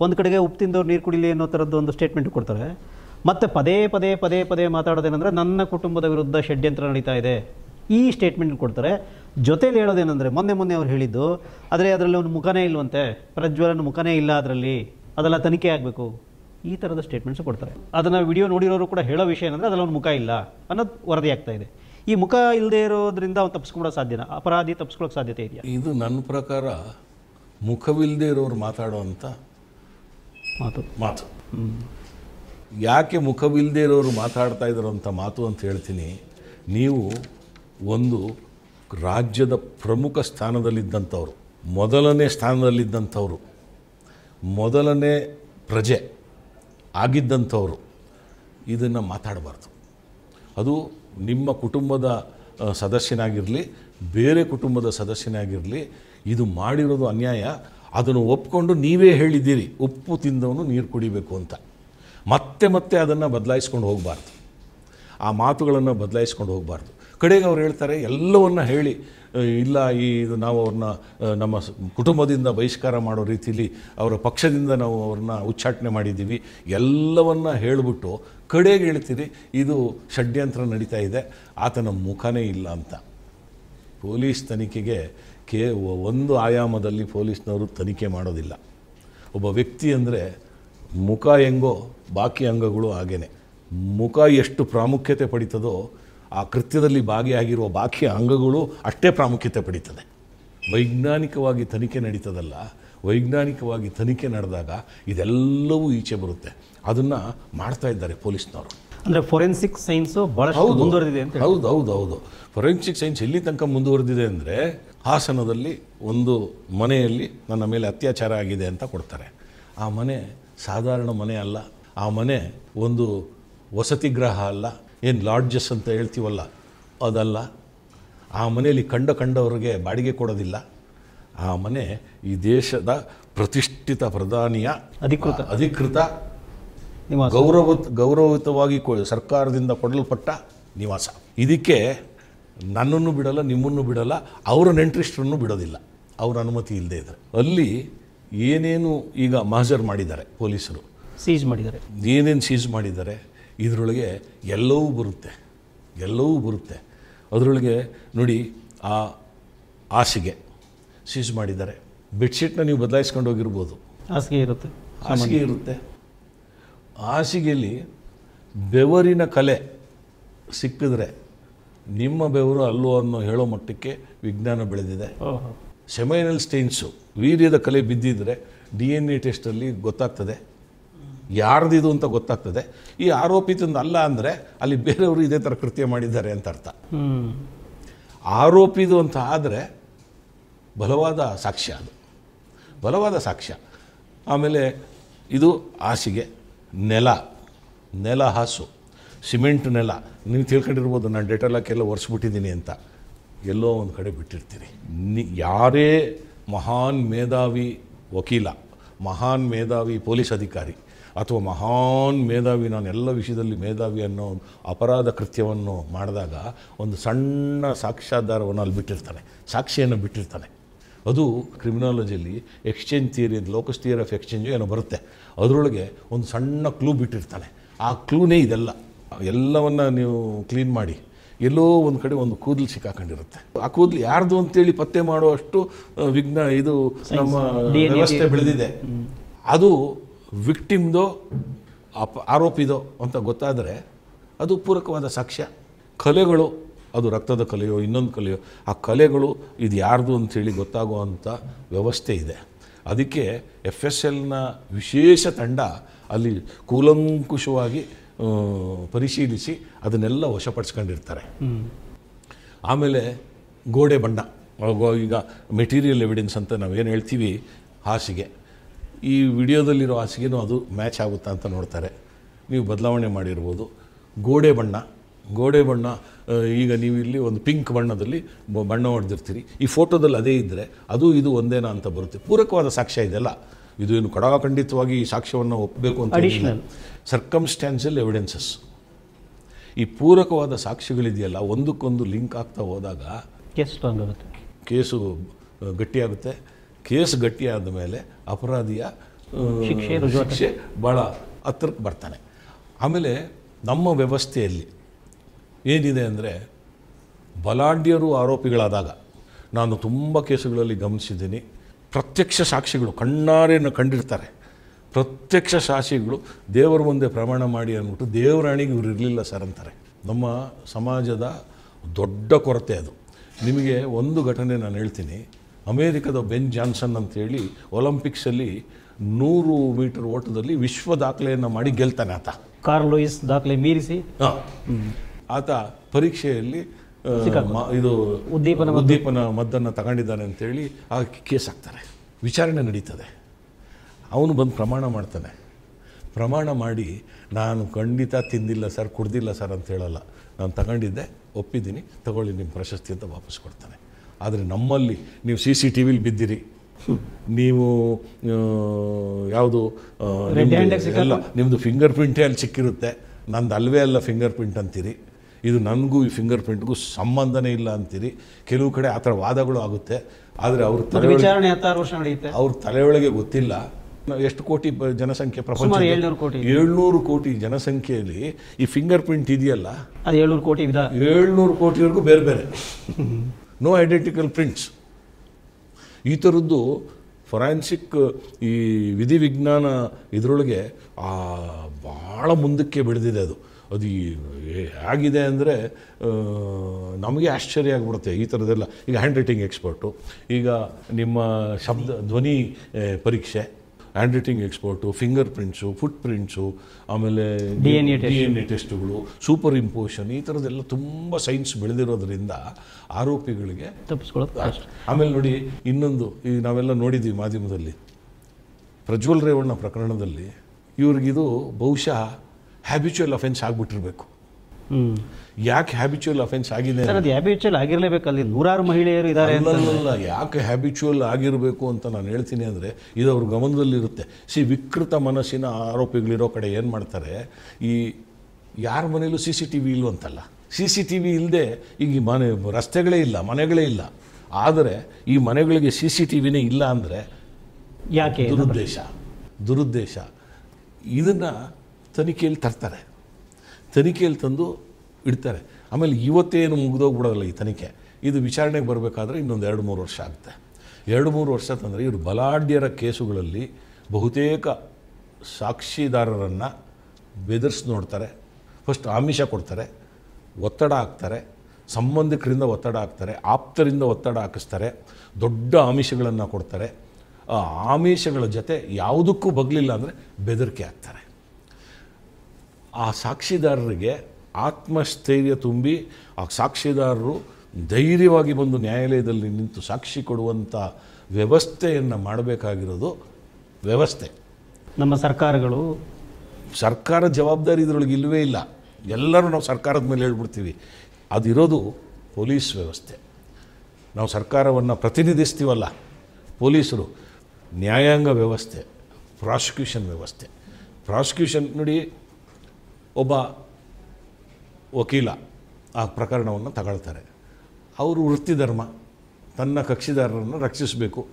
ಒಂದು ಕಡೆಗೆ ಉಪ್ಪು ತಿಂದವ್ರು ನೀರು ಕುಡಿಲಿ ಅನ್ನೋ ಥರದ್ದು ಒಂದು ಸ್ಟೇಟ್ಮೆಂಟ್ ಕೊಡ್ತಾರೆ. ಮತ್ತು ಪದೇ ಪದೇ ಪದೇ ಪದೇ ಮಾತಾಡೋದೇನೆಂದರೆ ನನ್ನ ಕುಟುಂಬದ ವಿರುದ್ಧ ಷಡ್ಯಂತ್ರ ನಡೀತಾ ಇದೆ. ಈ ಸ್ಟೇಟ್ಮೆಂಟ್ ಕೊಡ್ತಾರೆ. ಜೊತೇಲಿ ಹೇಳೋದೇನೆಂದರೆ ಮೊನ್ನೆ ಮೊನ್ನೆ ಅವ್ರು ಹೇಳಿದ್ದು ಆದರೆ ಅದರಲ್ಲಿ ಒಂದು ಮುಖನೇ ಇಲ್ಲವಂತೆ ಪ್ರಜ್ವಲನ ಮುಖನೇ ಇಲ್ಲ ಅದರಲ್ಲಿ. ಅದೆಲ್ಲ ತನಿಖೆ ಆಗಬೇಕು. ಈ ಥರದ ಸ್ಟೇಟ್ಮೆಂಟ್ಸ್ ಕೊಡ್ತಾರೆ. ಅದನ್ನು ವಿಡಿಯೋ ನೋಡಿರೋರು ಕೂಡ ಹೇಳೋ ವಿಷಯ ಏನಂದರೆ ಅದರಲ್ಲಿ ಒಂದು ಮುಖ ಇಲ್ಲ ಅನ್ನೋದು ವರದಿ ಆಗ್ತಾ ಇದೆ. ಈ ಮುಖ ಇಲ್ಲದೆ ಇರೋದ್ರಿಂದ ಅವ್ನು ತಪ್ಪಿಸ್ಕೊಳ್ಳೋ ಸಾಧ್ಯನ ಅಪರಾಧಿ ತಪ್ಪಿಸ್ಕೊಳ್ಳೋಕೆ ಸಾಧ್ಯತೆ ಇದೆಯಾ? ಇದು ನನ್ನ ಪ್ರಕಾರ ಮುಖವಿಲ್ಲದೆ ಇರೋರು ಮಾತಾಡುವಂಥ ಮಾತು. ಮಾತು. ಯಾಕೆ ಮುಖವಿಲ್ಲದೆ ಇರೋರು ಮಾತಾಡ್ತಾ ಇದ್ದಾರಂಥ ಮಾತು ಅಂತ ಹೇಳ್ತೀನಿ. ನೀವು ಒಂದು ರಾಜ್ಯದ ಪ್ರಮುಖ ಸ್ಥಾನದಲ್ಲಿದ್ದಂಥವ್ರು, ಮೊದಲನೇ ಸ್ಥಾನದಲ್ಲಿದ್ದಂಥವ್ರು, ಮೊದಲನೇ ಪ್ರಜೆ ಆಗಿದ್ದಂಥವರು, ಇದನ್ನು ಮಾತಾಡಬಾರ್ದು. ಅದು ನಿಮ್ಮ ಕುಟುಂಬದ ಸದಸ್ಯನಾಗಿರಲಿ, ಬೇರೆ ಕುಟುಂಬದ ಸದಸ್ಯನಾಗಿರಲಿ, ಇದು ಮಾಡಿರೋದು ಅನ್ಯಾಯ. ಅದನ್ನು ಒಪ್ಕೊಂಡು ನೀವೇ ಹೇಳಿದ್ದೀರಿ. ಉಪ್ಪು ತಿಂದವನು ನೀರು ಕುಡಿಬೇಕು ಅಂತ. ಮತ್ತೆ ಮತ್ತೆ ಅದನ್ನು ಬದಲಾಯಿಸ್ಕೊಂಡು ಹೋಗಬಾರ್ದು. ಆ ಮಾತುಗಳನ್ನು ಬದಲಾಯಿಸ್ಕೊಂಡು ಹೋಗಬಾರ್ದು. ಕಡೆಗೆ ಅವ್ರು ಹೇಳ್ತಾರೆ, ಎಲ್ಲವನ್ನ ಹೇಳಿ ಇಲ್ಲ, ಈ ನಾವು ಅವ್ರನ್ನ ನಮ್ಮ ಕುಟುಂಬದಿಂದ ಬಹಿಷ್ಕಾರ ಮಾಡೋ ರೀತಿಯಲ್ಲಿ ಅವರ ಪಕ್ಷದಿಂದ ನಾವು ಅವ್ರನ್ನ ಉಚ್ಚಾಟನೆ ಮಾಡಿದ್ದೀವಿ. ಎಲ್ಲವನ್ನ ಹೇಳಿಬಿಟ್ಟು ಕಡೆಗೆ ಹೇಳ್ತೀರಿ, ಇದು ಷಡ್ಯಂತ್ರ ನಡೀತಾ ಇದೆ, ಆತನ ಮುಖನೇ ಇಲ್ಲ ಅಂತ. ಪೊಲೀಸ್ ತನಿಖೆಗೆ ಕೇ ಒಂದು ಆಯಾಮದಲ್ಲಿ ಪೊಲೀಸ್ನವರು ತನಿಖೆ ಮಾಡೋದಿಲ್ಲ. ಒಬ್ಬ ವ್ಯಕ್ತಿ ಅಂದರೆ ಮುಖ ಹೆಂಗೋ ಬಾಕಿ ಅಂಗಗಳು ಹಾಗೇನೆ. ಮುಖ ಎಷ್ಟು ಪ್ರಾಮುಖ್ಯತೆ ಪಡೀತದೋ ಆ ಕೃತ್ಯದಲ್ಲಿ ಭಾಗಿಯಾಗಿರುವ ಬಾಕಿ ಅಂಗಗಳು ಅಷ್ಟೇ ಪ್ರಾಮುಖ್ಯತೆ ಪಡೀತದೆ. ವೈಜ್ಞಾನಿಕವಾಗಿ ತನಿಖೆ ನಡೀತದಲ್ಲ ವೈಜ್ಞಾನಿಕವಾಗಿ ತನಿಖೆ ನಡೆದಾಗ ಇದೆಲ್ಲವೂ ಈಚೆ ಬರುತ್ತೆ. ಅದನ್ನು ಮಾಡ್ತಾ ಇದ್ದಾರೆ ಪೊಲೀಸ್ನವರು. ಅಂದರೆ ಫೊರೆನ್ಸಿಕ್ ಸೈನ್ಸು ಹೌದು ಮುಂದುವರೆದಿದೆ ಅಂತ ಹೌದು ಹೌದು ಹೌದು. ಫೊರೆನ್ಸಿಕ್ ಸೈನ್ಸ್ ಎಲ್ಲಿ ತನಕ ಮುಂದುವರೆದಿದೆ ಅಂದರೆ ಹಾಸನದಲ್ಲಿ ಒಂದು ಮನೆಯಲ್ಲಿ ನನ್ನ ಮೇಲೆ ಅತ್ಯಾಚಾರ ಆಗಿದೆ ಅಂತ ಕೊಡ್ತಾರೆ. ಆ ಮನೆ ಸಾಧಾರಣ ಮನೆ ಅಲ್ಲ ಆ ಮನೆ ಒಂದು ವಸತಿ ಗ್ರಹ ಅಲ್ಲ ಏನು ಲಾಡ್ಜಸ್ ಅಂತ ಹೇಳ್ತೀವಲ್ಲ ಅದಲ್ಲ. ಆ ಮನೆಯಲ್ಲಿ ಕಂಡ ಕಂಡವರಿಗೆ ಬಾಡಿಗೆ ಕೊಡೋದಿಲ್ಲ. ಆ ಮನೆ ಈ ದೇಶದ ಪ್ರತಿಷ್ಠಿತ ಪ್ರಧಾನಿಯ ಅಧಿಕೃತ. ಅಧಿಕೃತ ನಿವಾಸ. ಗೌರವ ಗೌರವಯುತವಾಗಿ ಕೊ- ಸರ್ಕಾರದಿಂದ ಕೊಡಲ್ಪಟ್ಟ ನಿವಾಸ. ಇದಕ್ಕೆ ನನ್ನನ್ನು ಬಿಡಲ್ಲ ನಿಮ್ಮನ್ನು ಬಿಡಲ್ಲ ಅವರ ನೆಂಟ್ರಿಸ್ಟ್ರನ್ನು ಬಿಡೋದಿಲ್ಲ. ಅವರ ಅನುಮತಿ ಇಲ್ಲದೆ ಇದ್ದಾರೆ. ಅಲ್ಲಿ ಏನೇನು ಈಗ ಮಹಜರ್ ಮಾಡಿದ್ದಾರೆ ಪೊಲೀಸರು ಸೀಜ್ ಮಾಡಿದ್ದಾರೆ. ಏನೇನು ಸೀಜ್ ಮಾಡಿದ್ದಾರೆ? ಇದರೊಳಗೆ ಎಲ್ಲವೂ ಬರುತ್ತೆ. ಎಲ್ಲವೂ ಬರುತ್ತೆ. ಅದರೊಳಗೆ ನೋಡಿ ಆ ಹಾಸಿಗೆ ಸೀಜ್ ಮಾಡಿದ್ದಾರೆ. ಬೆಡ್ಶೀಟ್ನ ನೀವು ಬದಲಾಯಿಸ್ಕೊಂಡು ಹೋಗಿರ್ಬೋದು. ಹಾಸಿಗೆ ಇರುತ್ತೆ. ಹಾಸಿಗೆ ಇರುತ್ತೆ. ಹಾಸಿಗೆಯಲ್ಲಿ ಬೆವರಿನ ಕಲೆ ಸಿಕ್ಕಿದ್ರೆ ನಿಮ್ಮ ಬೆವರು ಅಲ್ಲೋ ಅನ್ನೋ ಹೇಳೋ ಮಟ್ಟಕ್ಕೆ ವಿಜ್ಞಾನ ಬೆಳೆದಿದೆ. ಸೆಮೈನಲ್ ಸ್ಟೇನ್ಸು ವೀರ್ಯದ ಕಲೆ ಬಿದ್ದಿದ್ರೆ ಡಿ ಎನ್ ಎ ಟೆಸ್ಟಲ್ಲಿ ಗೊತ್ತಾಗ್ತದೆ. ಯಾರ್ದಿದು ಅಂತ ಗೊತ್ತಾಗ್ತದೆ. ಈ ಆರೋಪಿತಂದು ಅಲ್ಲ ಅಂದರೆ ಅಲ್ಲಿ ಬೇರೆಯವರು ಇದೇ ಥರ ಕೃತ್ಯ ಮಾಡಿದ್ದಾರೆ ಅಂತ ಅರ್ಥ. ಆರೋಪಿದು ಅಂತ ಆದರೆ ಬಲವಾದ ಸಾಕ್ಷ್ಯ ಅದು. ಬಲವಾದ ಸಾಕ್ಷ್ಯ. ಆಮೇಲೆ ಇದು ಹಾಸಿಗೆ, ನೆಲ ನೆಲ ಹಾಸು, ಸಿಮೆಂಟ್ ನೆಲ. ನೀವು ತಿಳ್ಕೊಂಡಿರ್ಬೋದು, ನಾನು ಡೆಟಲ್ ಎಲ್ಲ ಒರೆಸ್ಬಿಟ್ಟಿದ್ದೀನಿ ಅಂತ. ಎಲ್ಲೋ ಒಂದು ಕಡೆ ಬಿಟ್ಟಿರ್ತೀರಿ. ನಿ, ಯಾರೇ ಮಹಾನ್ ಮೇಧಾವಿ ವಕೀಲ, ಮಹಾನ್ ಮೇಧಾವಿ ಪೊಲೀಸ್ ಅಧಿಕಾರಿ ಅಥವಾ ಮಹಾನ್ ಮೇಧಾವಿ ನಾನು ಎಲ್ಲ ವಿಷಯದಲ್ಲಿ ಮೇಧಾವಿ ಅನ್ನೋ ಅಪರಾಧ ಕೃತ್ಯವನ್ನು ಮಾಡಿದಾಗ ಒಂದು ಸಣ್ಣ ಸಾಕ್ಷ್ಯಾಧಾರವನ್ನು ಅಲ್ಲಿ ಬಿಟ್ಟಿರ್ತಾನೆ ಸಾಕ್ಷಿಯನ್ನು ಬಿಟ್ಟಿರ್ತಾನೆ. ಅದು ಕ್ರಿಮಿನಾಲಜಿಯಲ್ಲಿ ಎಕ್ಸ್ಚೇಂಜ್ ಥಿಯರಿ ಅಂತ ಲೋಕಸ್ ಥಿಯರಿ ಆಫ್ ಎಕ್ಸ್ಚೇಂಜು ಏನೋ ಬರುತ್ತೆ. ಅದರೊಳಗೆ ಒಂದು ಸಣ್ಣ ಕ್ಲೂ ಬಿಟ್ಟಿರ್ತಾನೆ. ಆ ಕ್ಲೂನೇ ಇದೆಲ್ಲ. ಎಲ್ಲವನ್ನು ನೀವು ಕ್ಲೀನ್ ಮಾಡಿ. ಎಲ್ಲೋ ಒಂದು ಕಡೆ ಒಂದು ಕೂದಲು ಸಿಕ್ಕಾಕೊಂಡಿರುತ್ತೆ. ಆ ಕೂದಲು ಯಾರ್ದು ಅಂತೇಳಿ ಪತ್ತೆ ಮಾಡುವಷ್ಟು ವಿಘ್ನ ಇದು ನಮ್ಮ ವ್ಯವಸ್ಥೆ ಬೆಳೆದಿದೆ. ಅದು ವಿಕ್ಟಿಮ್ದೋ ಅಪ ಆರೋಪಿದೋ ಅಂತ ಗೊತ್ತಾದರೆ ಅದು ಪೂರಕವಾದ ಸಾಕ್ಷ್ಯ. ಕಲೆಗಳು, ಅದು ರಕ್ತದ ಕಲೆಯೋ, ಇನ್ನೊಂದು ಕಲೆಯೋ, ಆ ಕಲೆಗಳು ಇದು ಯಾರ್ದು ಅಂಥೇಳಿ ಗೊತ್ತಾಗುವಂಥ ವ್ಯವಸ್ಥೆ ಇದೆ. ಅದಕ್ಕೆ ಎಫ್ ಎಸ್ ಎಲ್ನ ವಿಶೇಷ ತಂಡ ಅಲ್ಲಿ ಕೂಲಂಕುಷವಾಗಿ ಪರಿಶೀಲಿಸಿ ಅದನ್ನೆಲ್ಲ ವಶಪಡಿಸ್ಕೊಂಡಿರ್ತಾರೆ. ಆಮೇಲೆ ಗೋಡೆ ಬಣ್ಣ ಈಗ ಮೆಟೀರಿಯಲ್ ಎವಿಡೆನ್ಸ್ ಅಂತ ನಾವೇನು ಹೇಳ್ತೀವಿ, ಹಾಸಿಗೆ. ಈ ವಿಡಿಯೋದಲ್ಲಿರೋ ಹಾಸಿಗೆನೂ ಅದು ಮ್ಯಾಚ್ ಆಗುತ್ತಾ ಅಂತ ನೋಡ್ತಾರೆ. ನೀವು ಬದಲಾವಣೆ ಮಾಡಿರ್ಬೋದು. ಗೋಡೆ ಬಣ್ಣ. ಗೋಡೆ ಬಣ್ಣ ಈಗ ನೀವು ಇಲ್ಲಿ ಒಂದು ಪಿಂಕ್ ಬಣ್ಣದಲ್ಲಿ ಬಣ್ಣ ಹೊಡೆದಿರ್ತೀರಿ. ಈ ಫೋಟೋದಲ್ಲಿ ಅದೇ ಇದ್ದರೆ ಅದು ಇದು ಒಂದೇನಾ ಅಂತ ಬರುತ್ತೆ. ಪೂರಕವಾದ ಸಾಕ್ಷ್ಯ ಇದೆಲ್ಲ ಇದು ಏನು ಕಡಾಖಂಡಿತವಾಗಿ ಈ ಸಾಕ್ಷ್ಯವನ್ನು ಒಪ್ಪಬೇಕು ಅಂತ. ಸರ್ಕಮ್ಸ್ಟ್ಯಾನ್ಷಿಯಲ್ ಎವಿಡೆನ್ಸಸ್ ಈ ಪೂರಕವಾದ ಸಾಕ್ಷಿಗಳಿದೆಯಲ್ಲ ಒಂದಕ್ಕೊಂದು ಲಿಂಕ್ ಆಗ್ತಾ ಹೋದಾಗ ಕೇಸ್ ಸ್ಟ್ರಾಂಗ್ ಆಗುತ್ತೆ. ಕೇಸು ಗಟ್ಟಿಯಾಗುತ್ತೆ. ಕೇಸ್ ಗಟ್ಟಿಯಾದ ಮೇಲೆ ಅಪರಾಧಿಯ ಶಿಕ್ಷೆ ಭಾಳ ಹತ್ತಿರಕ್ಕೆ ಬರ್ತಾನೆ. ಆಮೇಲೆ ನಮ್ಮ ವ್ಯವಸ್ಥೆಯಲ್ಲಿ ಏನಿದೆ ಅಂದರೆ ಬಲಾಢ್ಯರು ಆರೋಪಿಗಳಾದಾಗ ನಾನು ತುಂಬ ಕೇಸುಗಳಲ್ಲಿ ಗಮನಿಸಿದ್ದೀನಿ. ಪ್ರತ್ಯಕ್ಷ ಸಾಕ್ಷಿಗಳು ಕಣ್ಣಾರೆಯನ್ನು ಕಂಡಿರ್ತಾರೆ. ಪ್ರತ್ಯಕ್ಷ ಸಾಕ್ಷಿಗಳು ದೇವರ ಮುಂದೆ ಪ್ರಮಾಣ ಮಾಡಿ ಅಂದ್ಬಿಟ್ಟು ದೇವರಾಣಿಗೆ ಇವ್ರು ಇರಲಿಲ್ಲ ಸರ್ ಅಂತಾರೆ. ನಮ್ಮ ಸಮಾಜದ ದೊಡ್ಡ ಕೊರತೆ ಅದು. ನಿಮಗೆ ಒಂದು ಘಟನೆ ನಾನು ಹೇಳ್ತೀನಿ. ಅಮೇರಿಕದ ಬೆನ್ ಜಾನ್ಸನ್ ಅಂತೇಳಿ ಒಲಿಂಪಿಕ್ಸಲ್ಲಿ ನೂರು ಮೀಟರ್ ಓಟದಲ್ಲಿ ವಿಶ್ವ ದಾಖಲೆಯನ್ನು ಮಾಡಿ ಗೆಲ್ತಾನೆ ಆತ. ಕಾರ್ಲೋಯಿಸ್ ದಾಖಲೆ ಮೀರಿಸಿ? ಆತ ಪರೀಕ್ಷೆಯಲ್ಲಿ ಇದು ಉದ್ದೀಪನ. ಉದ್ದೀಪನ ಮದ್ದನ್ನು ತಗೊಂಡಿದ್ದಾನೆ ಅಂತೇಳಿ ಆ ಕೇಸ್ ಹಾಕ್ತಾರೆ. ವಿಚಾರಣೆ ನಡೀತದೆ. ಅವನು ಬಂದು ಪ್ರಮಾಣ ಮಾಡ್ತಾನೆ. ಪ್ರಮಾಣ ಮಾಡಿ ನಾನು ಖಂಡಿತ ತಿಂದಿಲ್ಲ ಸರ್ ಕುಡ್ದಿಲ್ಲ ಸರ್ ಅಂತ ಹೇಳಲ್ಲ. ನಾನು ತಗೊಂಡಿದ್ದೆ ಒಪ್ಪಿದ್ದೀನಿ ತಗೊಳ್ಳಿ ನಿಮ್ಮ ಪ್ರಶಸ್ತಿ ಅಂತ ವಾಪಸ್ ಕೊಡ್ತಾನೆ. ಆದರೆ ನಮ್ಮಲ್ಲಿ ನೀವು ಸಿ ಸಿ ಟಿ ವಿಲಿ ಬಿದ್ದಿರಿ. ನೀವು ಯಾವುದು ಎಲ್ಲ ನಿಮ್ಮದು ಫಿಂಗರ್ ಪ್ರಿಂಟೇ ಅಲ್ಲಿ ಸಿಕ್ಕಿರುತ್ತೆ. ನಂದು ಅಲ್ವೇ ಅಲ್ಲ ಫಿಂಗರ್ ಪ್ರಿಂಟ್ ಅಂತೀರಿ. ಇದು ನನಗೂ ಈ ಫಿಂಗರ್ ಪ್ರಿಂಟ್ಗೂ ಸಂಬಂಧನೇ ಇಲ್ಲ ಅಂತೀರಿ. ಕೆಲವು ಕಡೆ ಆ ಥರ ವಾದಗಳು ಆಗುತ್ತೆ. ಆದರೆ ಅವ್ರ ತಲೆ ತಲೆಯೊಳಗೆ ವಿಚಾರಣೆ ಹತ್ತಾರು ವರ್ಷ ನಡೆಯುತ್ತೆ. ಅವ್ರ ತಲೆಯೊಳಗೆ ಗೊತ್ತಿಲ್ಲ. ಎಷ್ಟು ಕೋಟಿ ಜನಸಂಖ್ಯೆ ಪ್ರಪಂಚ 700 ಕೋಟಿ. ಏಳ್ನೂರು ಕೋಟಿ ಜನಸಂಖ್ಯೆಯಲ್ಲಿ ಈ ಫಿಂಗರ್ ಪ್ರಿಂಟ್ ಇದೆಯಲ್ಲ? ಅದು ಏಳ್ನೂರು ಕೋಟಿ ಏಳ್ನೂರು ಕೋಟಿವರೆಗೂ ಬೇರೆ ಬೇರೆ. ನೋ ಐಡೆಂಟಿಕಲ್ ಪ್ರಿಂಟ್ಸ್ ಈ ಥರದ್ದು ಫೊರೆನ್ಸಿಕ್ ಈ ವಿಧಿವಿಜ್ಞಾನ ಇದರೊಳಗೆ ಭಾಳ ಮುಂದಕ್ಕೆ ಬೆಳೆದಿದೆ ಅದು. ಅದು ಹೇಗಿದೆ ಅಂದರೆ ನಮಗೆ ಆಶ್ಚರ್ಯ ಆಗಿಬಿಡುತ್ತೆ ಈ ಥರದ್ದೆಲ್ಲ ಈಗ ಹ್ಯಾಂಡ್ ರೈಟಿಂಗ್ ಎಕ್ಸ್ಪರ್ಟು ಈಗ ನಿಮ್ಮ ಶಬ್ದ, ಧ್ವನಿ ಪರೀಕ್ಷೆ. Handwriting expert fingerprints footprints ಆಮೇಲೆ D N A D N A ಟೆಸ್ಟ್ಗಳು superimposition ಈ ಥರದ್ದೆಲ್ಲ ತುಂಬ ಸೈನ್ಸ್ ಬೆಳೆದಿರೋದ್ರಿಂದ ಆರೋಪಿಗಳಿಗೆ ತಪ್ಪಿಸ್ಕೊಳ್ಳೋದು ಆಮೇಲೆ ನೋಡಿ ಇನ್ನೊಂದು ಈಗ ನಾವೆಲ್ಲ ನೋಡಿದ್ದೀವಿ ಮಾಧ್ಯಮದಲ್ಲಿ. ಪ್ರಜ್ವಲ್ ರೇವಣ್ಣ ಪ್ರಕರಣದಲ್ಲಿ ಇವ್ರಿಗಿದು ಬಹುಶಃ ಹ್ಯಾಬಿಚುವಲ್ ಅಫೆನ್ಸ್ ಆಗಿಬಿಟ್ಟಿರ್ಬೇಕು. ಯಾಕೆ ಹ್ಯಾಬಿಚುವಲ್ ಅಫೆನ್ಸ್ ಆಗಿದೆ ಅದು ಹ್ಯಾಬಿಚುವಲ್ ಆಗಿರಲೇಬೇಕು. ಅಲ್ಲಿ ನೂರಾರು ಮಹಿಳೆಯರು ಇದ್ದಾರೆ ಅಲ್ಲಲ್ಲ ಯಾಕೆ ಹ್ಯಾಬಿಚುವಲ್ ಆಗಿರಬೇಕು ಅಂತ ನಾನು ಹೇಳ್ತೀನಿ ಅಂದರೆ ಇದು ಅವ್ರ ಗಮನದಲ್ಲಿರುತ್ತೆ. ಸಿ ವಿಕೃತ ಮನಸ್ಸಿನ ಆರೋಪಿಗಳಿರೋ ಕಡೆ ಏನು ಮಾಡ್ತಾರೆ ಈ ಯಾರ ಮನೇಲೂ ಸಿ ಸಿ ಟಿ ವಿ ಇಲ್ವಂತಲ್ಲ ಸಿ ಸಿ ಟಿ ವಿ ಇಲ್ಲದೆ ಈಗ ಈ ಮನೆ ರಸ್ತೆಗಳೇ ಇಲ್ಲ ಮನೆಗಳೇ ಇಲ್ಲ. ಆದರೆ ಈ ಮನೆಗಳಿಗೆ ಸಿ ಸಿ ಟಿ ವಿನೇ ಇಲ್ಲ ಅಂದರೆ ಯಾಕೆ? ದುರುದ್ದೇಶ. ದುರುದ್ದೇಶ. ಇದನ್ನು ತನಿಖೆಯಲ್ಲಿ ತರ್ತಾರೆ. ತನಿಖೆಯಲ್ಲಿ ತಂದು ಇಡ್ತಾರೆ. ಆಮೇಲೆ ಇವತ್ತೇನು ಮುಗಿದೋಗ್ಬಿಡೋಲ್ಲ ಈ ತನಿಖೆ. ಇದು ವಿಚಾರಣೆಗೆ ಬರಬೇಕಾದ್ರೆ ಇನ್ನೊಂದು ಎರಡು ಮೂರು ವರ್ಷ ಆಗುತ್ತೆ. ಎರಡು ಮೂರು ವರ್ಷ ತಂದರೆ ಇವರು ಬಲಾಢ್ಯರ ಕೇಸುಗಳಲ್ಲಿ ಬಹುತೇಕ ಸಾಕ್ಷಿದಾರರನ್ನು ಬೆದರ್ಸಿ ನೋಡ್ತಾರೆ. ಫಸ್ಟ್ ಆಮಿಷ ಕೊಡ್ತಾರೆ. ಒತ್ತಡ ಹಾಕ್ತಾರೆ. ಸಂಬಂಧಿಕರಿಂದ ಒತ್ತಡ ಹಾಕ್ತಾರೆ. ಆಪ್ತರಿಂದ ಒತ್ತಡ ಹಾಕಿಸ್ತಾರೆ. ದೊಡ್ಡ ಆಮಿಷಗಳನ್ನು ಕೊಡ್ತಾರೆ. ಆ ಆಮಿಷಗಳ ಜೊತೆ ಯಾವುದಕ್ಕೂ ಬಗ್ಲಿಲ್ಲ ಅಂದರೆ ಬೆದರಿಕೆ ಹಾಕ್ತಾರೆ. ಆ ಸಾಕ್ಷಿದಾರರಿಗೆ ಆತ್ಮಸ್ಥೈರ್ಯ ತುಂಬಿ ಆ ಸಾಕ್ಷಿದಾರರು ಧೈರ್ಯವಾಗಿ ಬಂದು ನ್ಯಾಯಾಲಯದಲ್ಲಿ ನಿಂತು ಸಾಕ್ಷಿ ಕೊಡುವಂಥ ವ್ಯವಸ್ಥೆಯನ್ನು ಮಾಡಬೇಕಾಗಿರೋದು ವ್ಯವಸ್ಥೆ. ನಮ್ಮ ಸರ್ಕಾರಗಳು ಸರ್ಕಾರ ಜವಾಬ್ದಾರಿ ಇದರೊಳಗೆ ಇಲ್ಲವೇ ಇಲ್ಲ. ಎಲ್ಲರೂ ನಾವು ಸರ್ಕಾರದ ಮೇಲೆ ಹೇಳ್ಬಿಡ್ತೀವಿ. ಅದಿರೋದು ಪೊಲೀಸ್ ವ್ಯವಸ್ಥೆ. ನಾವು ಸರ್ಕಾರವನ್ನು ಪ್ರತಿನಿಧಿಸ್ತೀವಲ್ಲ ಪೊಲೀಸರು. ನ್ಯಾಯಾಂಗ ವ್ಯವಸ್ಥೆ ಪ್ರಾಸಿಕ್ಯೂಷನ್ ವ್ಯವಸ್ಥೆ. ಪ್ರಾಸಿಕ್ಯೂಷನ್ ನೋಡಿ ಒಬ್ಬ ವಕೀಲ ಆ ಪ್ರಕರಣವನ್ನು ತಗೊಳ್ತಾರೆ. ಅವರು ವೃತ್ತಿ ಧರ್ಮ, ತನ್ನ ಕಕ್ಷಿದಾರರನ್ನು ರಕ್ಷಿಸಬೇಕು.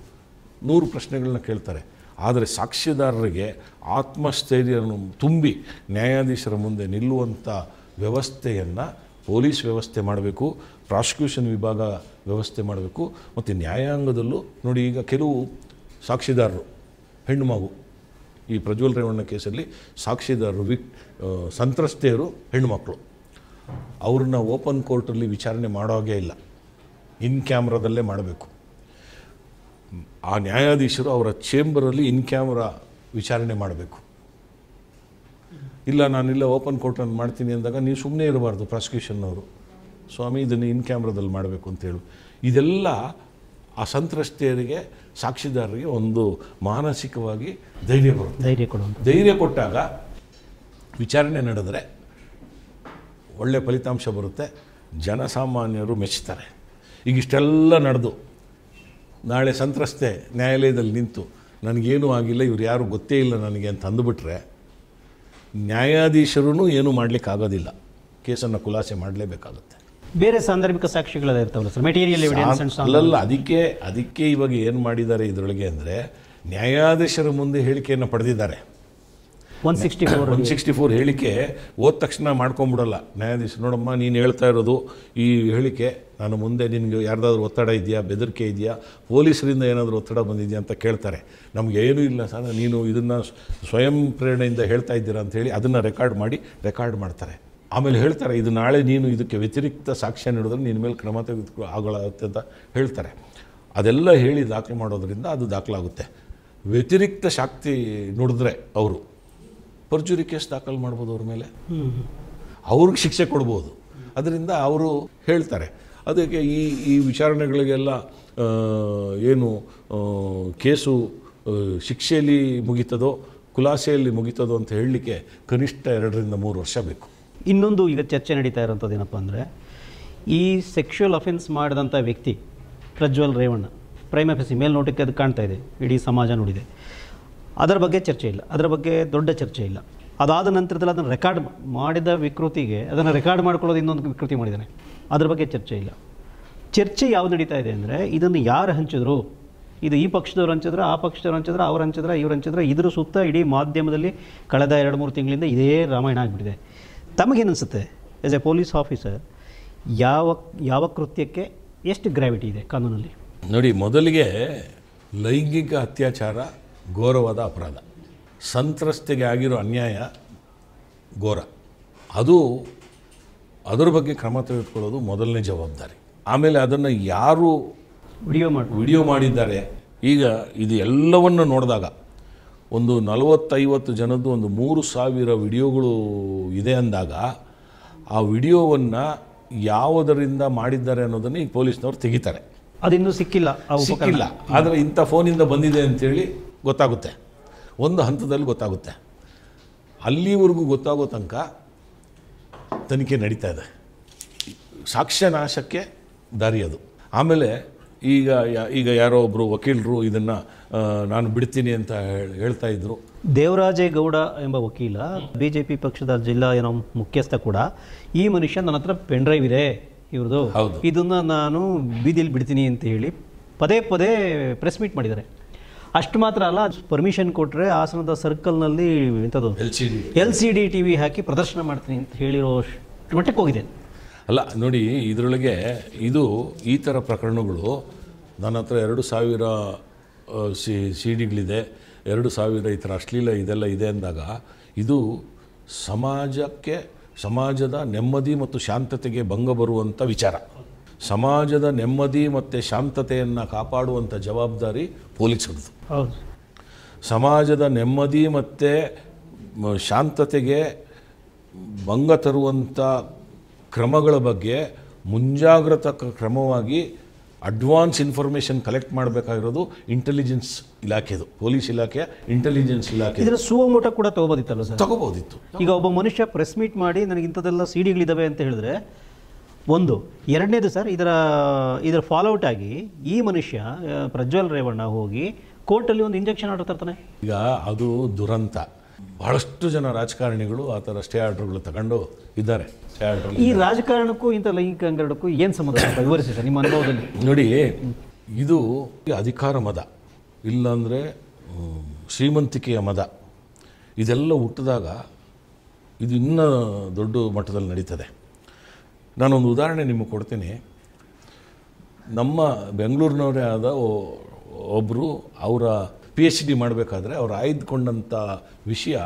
ನೂರು ಪ್ರಶ್ನೆಗಳನ್ನ ಕೇಳ್ತಾರೆ. ಆದರೆ ಸಾಕ್ಷಿದಾರರಿಗೆ ಆತ್ಮಸ್ಥೈರ್ಯವನ್ನು ತುಂಬಿ ನ್ಯಾಯಾಧೀಶರ ಮುಂದೆ ನಿಲ್ಲುವಂಥ ವ್ಯವಸ್ಥೆಯನ್ನು ಪೊಲೀಸ್ ವ್ಯವಸ್ಥೆ ಮಾಡಬೇಕು, ಪ್ರಾಸಿಕ್ಯೂಷನ್ ವಿಭಾಗ ವ್ಯವಸ್ಥೆ ಮಾಡಬೇಕು, ಮತ್ತು ನ್ಯಾಯಾಂಗದಲ್ಲೂ ನೋಡಿ ಈಗ ಕೆಲವು ಸಾಕ್ಷಿದಾರರು ಹೆಣ್ಣು ಮಗು ಈ ಪ್ರಜ್ವಲ್ ರೇವಣ್ಣ ಕೇಸಲ್ಲಿ ಸಾಕ್ಷಿದಾರರು, ವಿಕ್ ಸಂತ್ರಸ್ತೆಯರು ಹೆಣ್ಮಕ್ಳು ಅವ್ರನ್ನ ಓಪನ್ ಕೋರ್ಟಲ್ಲಿ ವಿಚಾರಣೆ ಮಾಡೋ ಹಾಗೆ ಇಲ್ಲ. ಇನ್ ಕ್ಯಾಮ್ರಾದಲ್ಲೇ ಮಾಡಬೇಕು. ಆ ನ್ಯಾಯಾಧೀಶರು ಅವರ ಚೇಂಬರಲ್ಲಿ ಇನ್ ಕ್ಯಾಮ್ರಾ ವಿಚಾರಣೆ ಮಾಡಬೇಕು. ಇಲ್ಲ, ನಾನಿಲ್ಲ, ಓಪನ್ ಕೋರ್ಟಲ್ಲಿ ಮಾಡ್ತೀನಿ ಅಂದಾಗ ನೀವು ಸುಮ್ಮನೆ ಇರಬಾರ್ದು ಪ್ರಾಸಿಕ್ಯೂಷನ್ನವರು. ಸ್ವಾಮಿ, ಇದನ್ನು ಇನ್ ಕ್ಯಾಮ್ರಾದಲ್ಲಿ ಮಾಡಬೇಕು ಅಂತೇಳು ಇದೆಲ್ಲ ಆ ಸಂತ್ರಸ್ತೆಯರಿಗೆ ಸಾಕ್ಷಿದಾರರಿಗೆ ಒಂದು ಮಾನಸಿಕವಾಗಿ ಧೈರ್ಯ ಬರುತ್ತೆ. ಧೈರ್ಯ ಕೊಡುವಂಥ ಧೈರ್ಯ ಕೊಟ್ಟಾಗ ವಿಚಾರಣೆ ನಡೆದರೆ ಒಳ್ಳೆ ಫಲಿತಾಂಶ ಬರುತ್ತೆ. ಜನಸಾಮಾನ್ಯರು ಮೆಚ್ಚುತ್ತಾರೆ ಈಗ ಇಷ್ಟೆಲ್ಲ ನಡೆದು ನಾಳೆ ಸಂತ್ರಸ್ತೆ ನ್ಯಾಯಾಲಯದಲ್ಲಿ ನಿಂತು ನನಗೇನೂ ಆಗಿಲ್ಲ ಇವ್ರು ಯಾರು ಗೊತ್ತೇ ಇಲ್ಲ ನನಗೆ ಅಂತ ಅಂದುಬಿಟ್ರೆ ನ್ಯಾಯಾಧೀಶರೂ ಏನೂ ಮಾಡಲಿಕ್ಕಾಗೋದಿಲ್ಲ. ಕೇಸನ್ನು ಖುಲಾಸೆ ಮಾಡಲೇಬೇಕಾಗುತ್ತೆ. ಬೇರೆ ಸಾಂದರ್ಭಿಕ ಸಾಕ್ಷಿಗಳೆಲ್ಲ ಇರ್ತಾವಲ್ಲ ಸರ್? ಮೆಟೀರಿಯಲ್ ಎವಿಡೆನ್ಸ್ ಅಲ್ಲಲ್ಲ ಅದಕ್ಕೆ ಅದಕ್ಕೆ ಇವಾಗ ಏನು ಮಾಡಿದ್ದಾರೆ ಇದರೊಳಗೆ ಅಂದರೆ ನ್ಯಾಯಾಧೀಶರ ಮುಂದೆ ಹೇಳಿಕೆಯನ್ನು ಪಡೆದಿದ್ದಾರೆ. One sixty four one sixty four ಹೇಳಿಕೆ ಓದ ತಕ್ಷಣ ಮಾಡ್ಕೊಂಬಿಡಲ್ಲ. ನ್ಯಾಯಾಧೀಶ ನೋಡಮ್ಮ ನೀನು ಹೇಳ್ತಾ ಇರೋದು ಈ ಹೇಳಿಕೆ ನಾನು ಮುಂದೆ ನಿನಗೆ ಯಾರ್ದಾದ್ರೂ ಒತ್ತಡ ಇದೆಯಾ ಬೆದರಿಕೆ ಇದೆಯಾ ಪೊಲೀಸರಿಂದ ಏನಾದರೂ ಒತ್ತಡ ಬಂದಿದೆಯಾ ಅಂತ ಕೇಳ್ತಾರೆ. ನಮ್ಗೆ ಏನೂ ಇಲ್ಲ ಸರ್ ನೀನು ಇದನ್ನು ಸ್ವಯಂ ಪ್ರೇರಣೆಯಿಂದ ಹೇಳ್ತಾ ಇದ್ದೀರಾ ಅಂತ ಹೇಳಿ ಅದನ್ನು ರೆಕಾರ್ಡ್ ಮಾಡಿ ರೆಕಾರ್ಡ್ ಮಾಡ್ತಾರೆ. ಆಮೇಲೆ ಹೇಳ್ತಾರೆ, ಇದು ನಾಳೆ ನೀನು ಇದಕ್ಕೆ ವ್ಯತಿರಿಕ್ತ ಸಾಕ್ಷ್ಯ ನೀಡಿದ್ರೆ ನಿನ್ನ ಮೇಲೆ ಕ್ರಮ ಆಗಲಾಗುತ್ತೆ ಅಂತ ಹೇಳ್ತಾರೆ. ಅದೆಲ್ಲ ಹೇಳಿ ದಾಖಲೆ ಮಾಡೋದ್ರಿಂದ ಅದು ದಾಖಲಾಗುತ್ತೆ. ವ್ಯತಿರಿಕ್ತ ಶಕ್ತಿ ನುಡಿದ್ರೆ ಅವರು, ಪರ್ಜುರಿ ಕೇಸ್ ದಾಖಲು ಮಾಡ್ಬೋದು ಅವ್ರ ಮೇಲೆ? ಅವ್ರಿಗೆ ಶಿಕ್ಷೆ ಕೊಡ್ಬೋದು. ಅದರಿಂದ ಅವರು ಹೇಳ್ತಾರೆ. ಅದಕ್ಕೆ ಈ ಈ ವಿಚಾರಣೆಗಳಿಗೆಲ್ಲ ಏನು ಕೇಸು ಶಿಕ್ಷೆಯಲ್ಲಿ ಮುಗೀತದೋ, ಖುಲಾಸೆಯಲ್ಲಿ ಮುಗೀತದೋ ಅಂತ ಹೇಳಲಿಕ್ಕೆ ಕನಿಷ್ಠ ಎರಡರಿಂದ ಮೂರು ವರ್ಷ ಬೇಕು. ಇನ್ನೊಂದು ಈಗ ಚರ್ಚೆ ನಡೀತಾ ಇರೋಂಥದ್ದು ಏನಪ್ಪ ಅಂದರೆ, ಈ ಸೆಕ್ಷುವಲ್ ಅಫೆನ್ಸ್ ಮಾಡಿದಂಥ ವ್ಯಕ್ತಿ, ಪ್ರಜ್ವಲ್ ರೇವಣ್ಣ ಪ್ರೈಮ್ ಮೇಲ್ ಮೇಲ್ನೋಟಕ್ಕೆ ಅದು ಕಾಣ್ತಾ ಇದೆ, ಇಡೀ ಸಮಾಜ ನೋಡಿದೆ. ಅದರ ಬಗ್ಗೆ ಚರ್ಚೆ ಇಲ್ಲ, ಅದರ ಬಗ್ಗೆ ದೊಡ್ಡ ಚರ್ಚೆ ಇಲ್ಲ. ಅದಾದ ನಂತರದಲ್ಲಿ ಅದನ್ನು ರೆಕಾರ್ಡ್ ಮಾಡಿದ ವಿಕೃತಿಗೆ, ಅದನ್ನು ರೆಕಾರ್ಡ್ ಮಾಡ್ಕೊಳ್ಳೋದು ಇನ್ನೊಂದು ವಿಕೃತಿ ಮಾಡಿದ್ದಾನೆ. ಅದ್ರ ಬಗ್ಗೆ ಚರ್ಚೆ ಇಲ್ಲ. ಚರ್ಚೆ ಯಾವ್ದು ನಡೀತಾ ಇದೆ ಅಂದರೆ, ಇದನ್ನು ಯಾರು ಹಂಚಿದ್ರು? ಇದು ಈ ಪಕ್ಷದವ್ರು ಹಂಚಿದ್ರೆ, ಆ ಪಕ್ಷದವ್ರು ಹಂಚಿದ್ರೆ, ಅವ್ರು ಹಂಚಿದ್ರೆ, ಇವ್ರು ಹಂಚಿದ್ರೆ, ಇದ್ರ ಸುತ್ತ ಇಡೀ ಮಾಧ್ಯಮದಲ್ಲಿ ಕಳೆದ ಎರಡು ಮೂರು ತಿಂಗಳಿಂದ ಇದೇ ರಾಮಾಯಣ ಆಗಿಬಿಟ್ಟಿದೆ. ತಮಗೇನಿಸುತ್ತೆ ಆ್ಯಸ್ ಎ ಪೊಲೀಸ್ ಆಫೀಸರ್ ಯಾವ ಯಾವ ಕೃತ್ಯಕ್ಕೆ ಎಷ್ಟು ಗ್ರಾವಿಟಿ ಇದೆ ಕಾನೂನಲ್ಲಿ? ನೋಡಿ ಮೊದಲಿಗೆ ಲೈಂಗಿಕ ಅತ್ಯಾಚಾರ ಘೋರವಾದ ಅಪರಾಧ. ಸಂತ್ರಸ್ತೆಗೆ ಆಗಿರೋ ಅನ್ಯಾಯ ಘೋರ. ಅದು ಅದರ ಬಗ್ಗೆ ಕ್ರಮ ತೆಗೆದುಕೊಳ್ಳೋದು ಮೊದಲನೇ ಜವಾಬ್ದಾರಿ. ಆಮೇಲೆ ಅದನ್ನು ಯಾರು ವಿಡಿಯೋ ಮಾಡಿ ವಿಡಿಯೋ ಮಾಡಿದ್ದಾರೆ ಈಗ ಇದು ಎಲ್ಲವನ್ನು ನೋಡಿದಾಗ ಒಂದು ನಲವತ್ತೈವತ್ತು ಜನದ್ದು ಒಂದು ಮೂರು ಸಾವಿರ ವಿಡಿಯೋಗಳು ಇದೆ ಅಂದಾಗ ಆ ವಿಡಿಯೋವನ್ನು ಯಾವುದರಿಂದ ಮಾಡಿದ್ದಾರೆ ಅನ್ನೋದನ್ನು ಈ ಪೊಲೀಸ್ನವರು ತೆಗಿತಾರೆ. ಅದಿನ್ನೂ ಸಿಕ್ಕಿಲ್ಲ ಸಿಕ್ಕಿಲ್ಲ. ಆದರೆ ಇಂಥ ಫೋನಿಂದ ಬಂದಿದೆ ಅಂತೇಳಿ ಗೊತ್ತಾಗುತ್ತೆ. ಒಂದು ಹಂತದಲ್ಲಿ ಗೊತ್ತಾಗುತ್ತೆ. ಅಲ್ಲಿವರೆಗೂ ಗೊತ್ತಾಗೋ ತನಕ ತನಿಖೆ ನಡೀತಾ ಇದೆ. ಸಾಕ್ಷ್ಯ ನಾಶಕ್ಕೆ ದಾರಿ ಅದು ಆಮೇಲೆ ಈಗ ಈಗ ಯಾರೋ ಒಬ್ಬರು ವಕೀಲರು ಇದನ್ನು ನಾನು ಬಿಡ್ತೀನಿ ಅಂತ ಹೇಳ್- ಹೇಳ್ತಾ ಇದ್ರು. ದೇವರಾಜೇಗೌಡ ಎಂಬ ವಕೀಲ ಬಿ ಜೆ ಪಿ ಪಕ್ಷದ ಜಿಲ್ಲಾ ಏನೋ ಮುಖ್ಯಸ್ಥ ಕೂಡ. ಈ ಮನುಷ್ಯ ನನ್ನ ಹತ್ರ ಪೆನ್ ಡ್ರೈವ್ ಇದೆ ಇವ್ರದ್ದು ಹೌದು. ಇದನ್ನು ನಾನು ಬೀದಿಲಿ ಬಿಡ್ತೀನಿ ಅಂತ ಹೇಳಿ ಪದೇ ಪದೇ ಪ್ರೆಸ್ ಮೀಟ್ ಮಾಡಿದ್ದಾರೆ. ಅಷ್ಟು ಮಾತ್ರ ಅಲ್ಲ ಪರ್ಮಿಷನ್ ಕೊಟ್ಟರೆ ಹಾಸನದ ಸರ್ಕಲ್ನಲ್ಲಿ ಎಂಥದ್ದು L C D. L C D T V ಹಾಕಿ ಪ್ರದರ್ಶನ ಮಾಡ್ತೀನಿ ಅಂತ ಹೇಳಿರೋ ಮಟ್ಟಕ್ಕೆ ಹೋಗಿದೆ. ಅಲ್ಲ ನೋಡಿ ಇದರೊಳಗೆ ಇದು ಈ ಥರ ಪ್ರಕರಣಗಳು ನನ್ನ ಹತ್ರ ಎರಡು ಸಾವಿರ ಸಿ ಸಿ ಡಿಗಳಿದೆ ಎರಡು ಸಾವಿರ ಈ ಥರ ಅಶ್ಲೀಲ ಇದೆಲ್ಲ ಇದೆ ಅಂದಾಗ ಇದು ಸಮಾಜಕ್ಕೆ ಸಮಾಜದ ನೆಮ್ಮದಿ ಮತ್ತು ಶಾಂತತೆಗೆ ಭಂಗ ಬರುವಂಥ ವಿಚಾರ. ಸಮಾಜದ ನೆಮ್ಮದಿ ಮತ್ತು ಶಾಂತತೆಯನ್ನು ಕಾಪಾಡುವಂಥ ಜವಾಬ್ದಾರಿ ಪೊಲೀಸರದು ಹೌದು. ಸಮಾಜದ ನೆಮ್ಮದಿ ಮತ್ತು ಶಾಂತತೆಗೆ ಭಂಗ ತರುವಂಥ ಕ್ರಮಗಳ ಬಗ್ಗೆ ಮುಂಜಾಗ್ರತಾ ಕ್ರಮವಾಗಿ ಅಡ್ವಾನ್ಸ್ ಇನ್ಫಾರ್ಮೇಶನ್ ಕಲೆಕ್ಟ್ ಮಾಡಬೇಕಾಗಿರೋದು ಇಂಟೆಲಿಜೆನ್ಸ್ ಇಲಾಖೆದು ಪೊಲೀಸ್ ಇಲಾಖೆಯ ಇಂಟೆಲಿಜೆನ್ಸ್ ಇಲಾಖೆ. ಇದರ ಸುವಮೋಟ ಕೂಡ ತಗೋಬೋದಿತ್ತಲ್ಲ ಸರ್? ತಗೋಬೋದಿತ್ತು. ಈಗ ಒಬ್ಬ ಮನುಷ್ಯ ಪ್ರೆಸ್ ಮೀಟ್ ಮಾಡಿ ನನಗೆ ಇಂಥದ್ದೆಲ್ಲ ಸಿ ಡಿಗಳಿದ್ದಾವೆ ಅಂತ ಹೇಳಿದ್ರೆ ಒಂದು. ಎರಡನೇದು ಸರ್ ಇದರ ಇದರ ಫಾಲೋಔಟ್ ಆಗಿ ಈ ಮನುಷ್ಯ ಪ್ರಜ್ವಲ್ ರೇವಣ್ಣ ಹೋಗಿ ಕೋರ್ಟಲ್ಲಿ ಒಂದು ಇಂಜೆಕ್ಷನ್ ಆರ್ಡರ್ ತರ್ತಾನೆ. ಈಗ ಅದು ದುರಂತ. ಬಹಳಷ್ಟು ಜನ ರಾಜಕಾರಣಿಗಳು ಆ ಥರ ಸ್ಟೇ ಆರ್ಡರ್ಗಳು ತಗೊಂಡು ಇದ್ದಾರೆ. ಸ್ಟೇ ಆರ್ಡರ್ ಈ ರಾಜಕಾರಣಕ್ಕೂ ಇಂಥ ಲೈಂಗಿಕ ಅಂಗಡಕ್ಕೂ ಏನು ಸಂಬಂಧ ವಿವರಿಸಿ ಸರ್ ನಿಮ್ಮ ಅನುಭವದಲ್ಲಿ. ನೋಡಿ ಇದು ಅಧಿಕಾರ ಮದ. ಇಲ್ಲಾಂದರೆ ಶ್ರೀಮಂತಿಕೆಯ ಮದ. ಇದೆಲ್ಲ ಹುಟ್ಟಿದಾಗ ಇದು ಇನ್ನೂ ದೊಡ್ಡ ಮಟ್ಟದಲ್ಲಿ ನಡೀತದೆ. ನಾನೊಂದು ಉದಾಹರಣೆ ನಿಮಗೆ ಕೊಡ್ತೀನಿ. ನಮ್ಮ ಬೆಂಗಳೂರಿನವರೇ ಆದ ಒಬ್ಬರು ಅವರ ಪಿ ಎಚ್ ಡಿ ಮಾಡಬೇಕಾದ್ರೆ ಅವ್ರು ಆಯ್ದುಕೊಂಡಂಥ ವಿಷಯ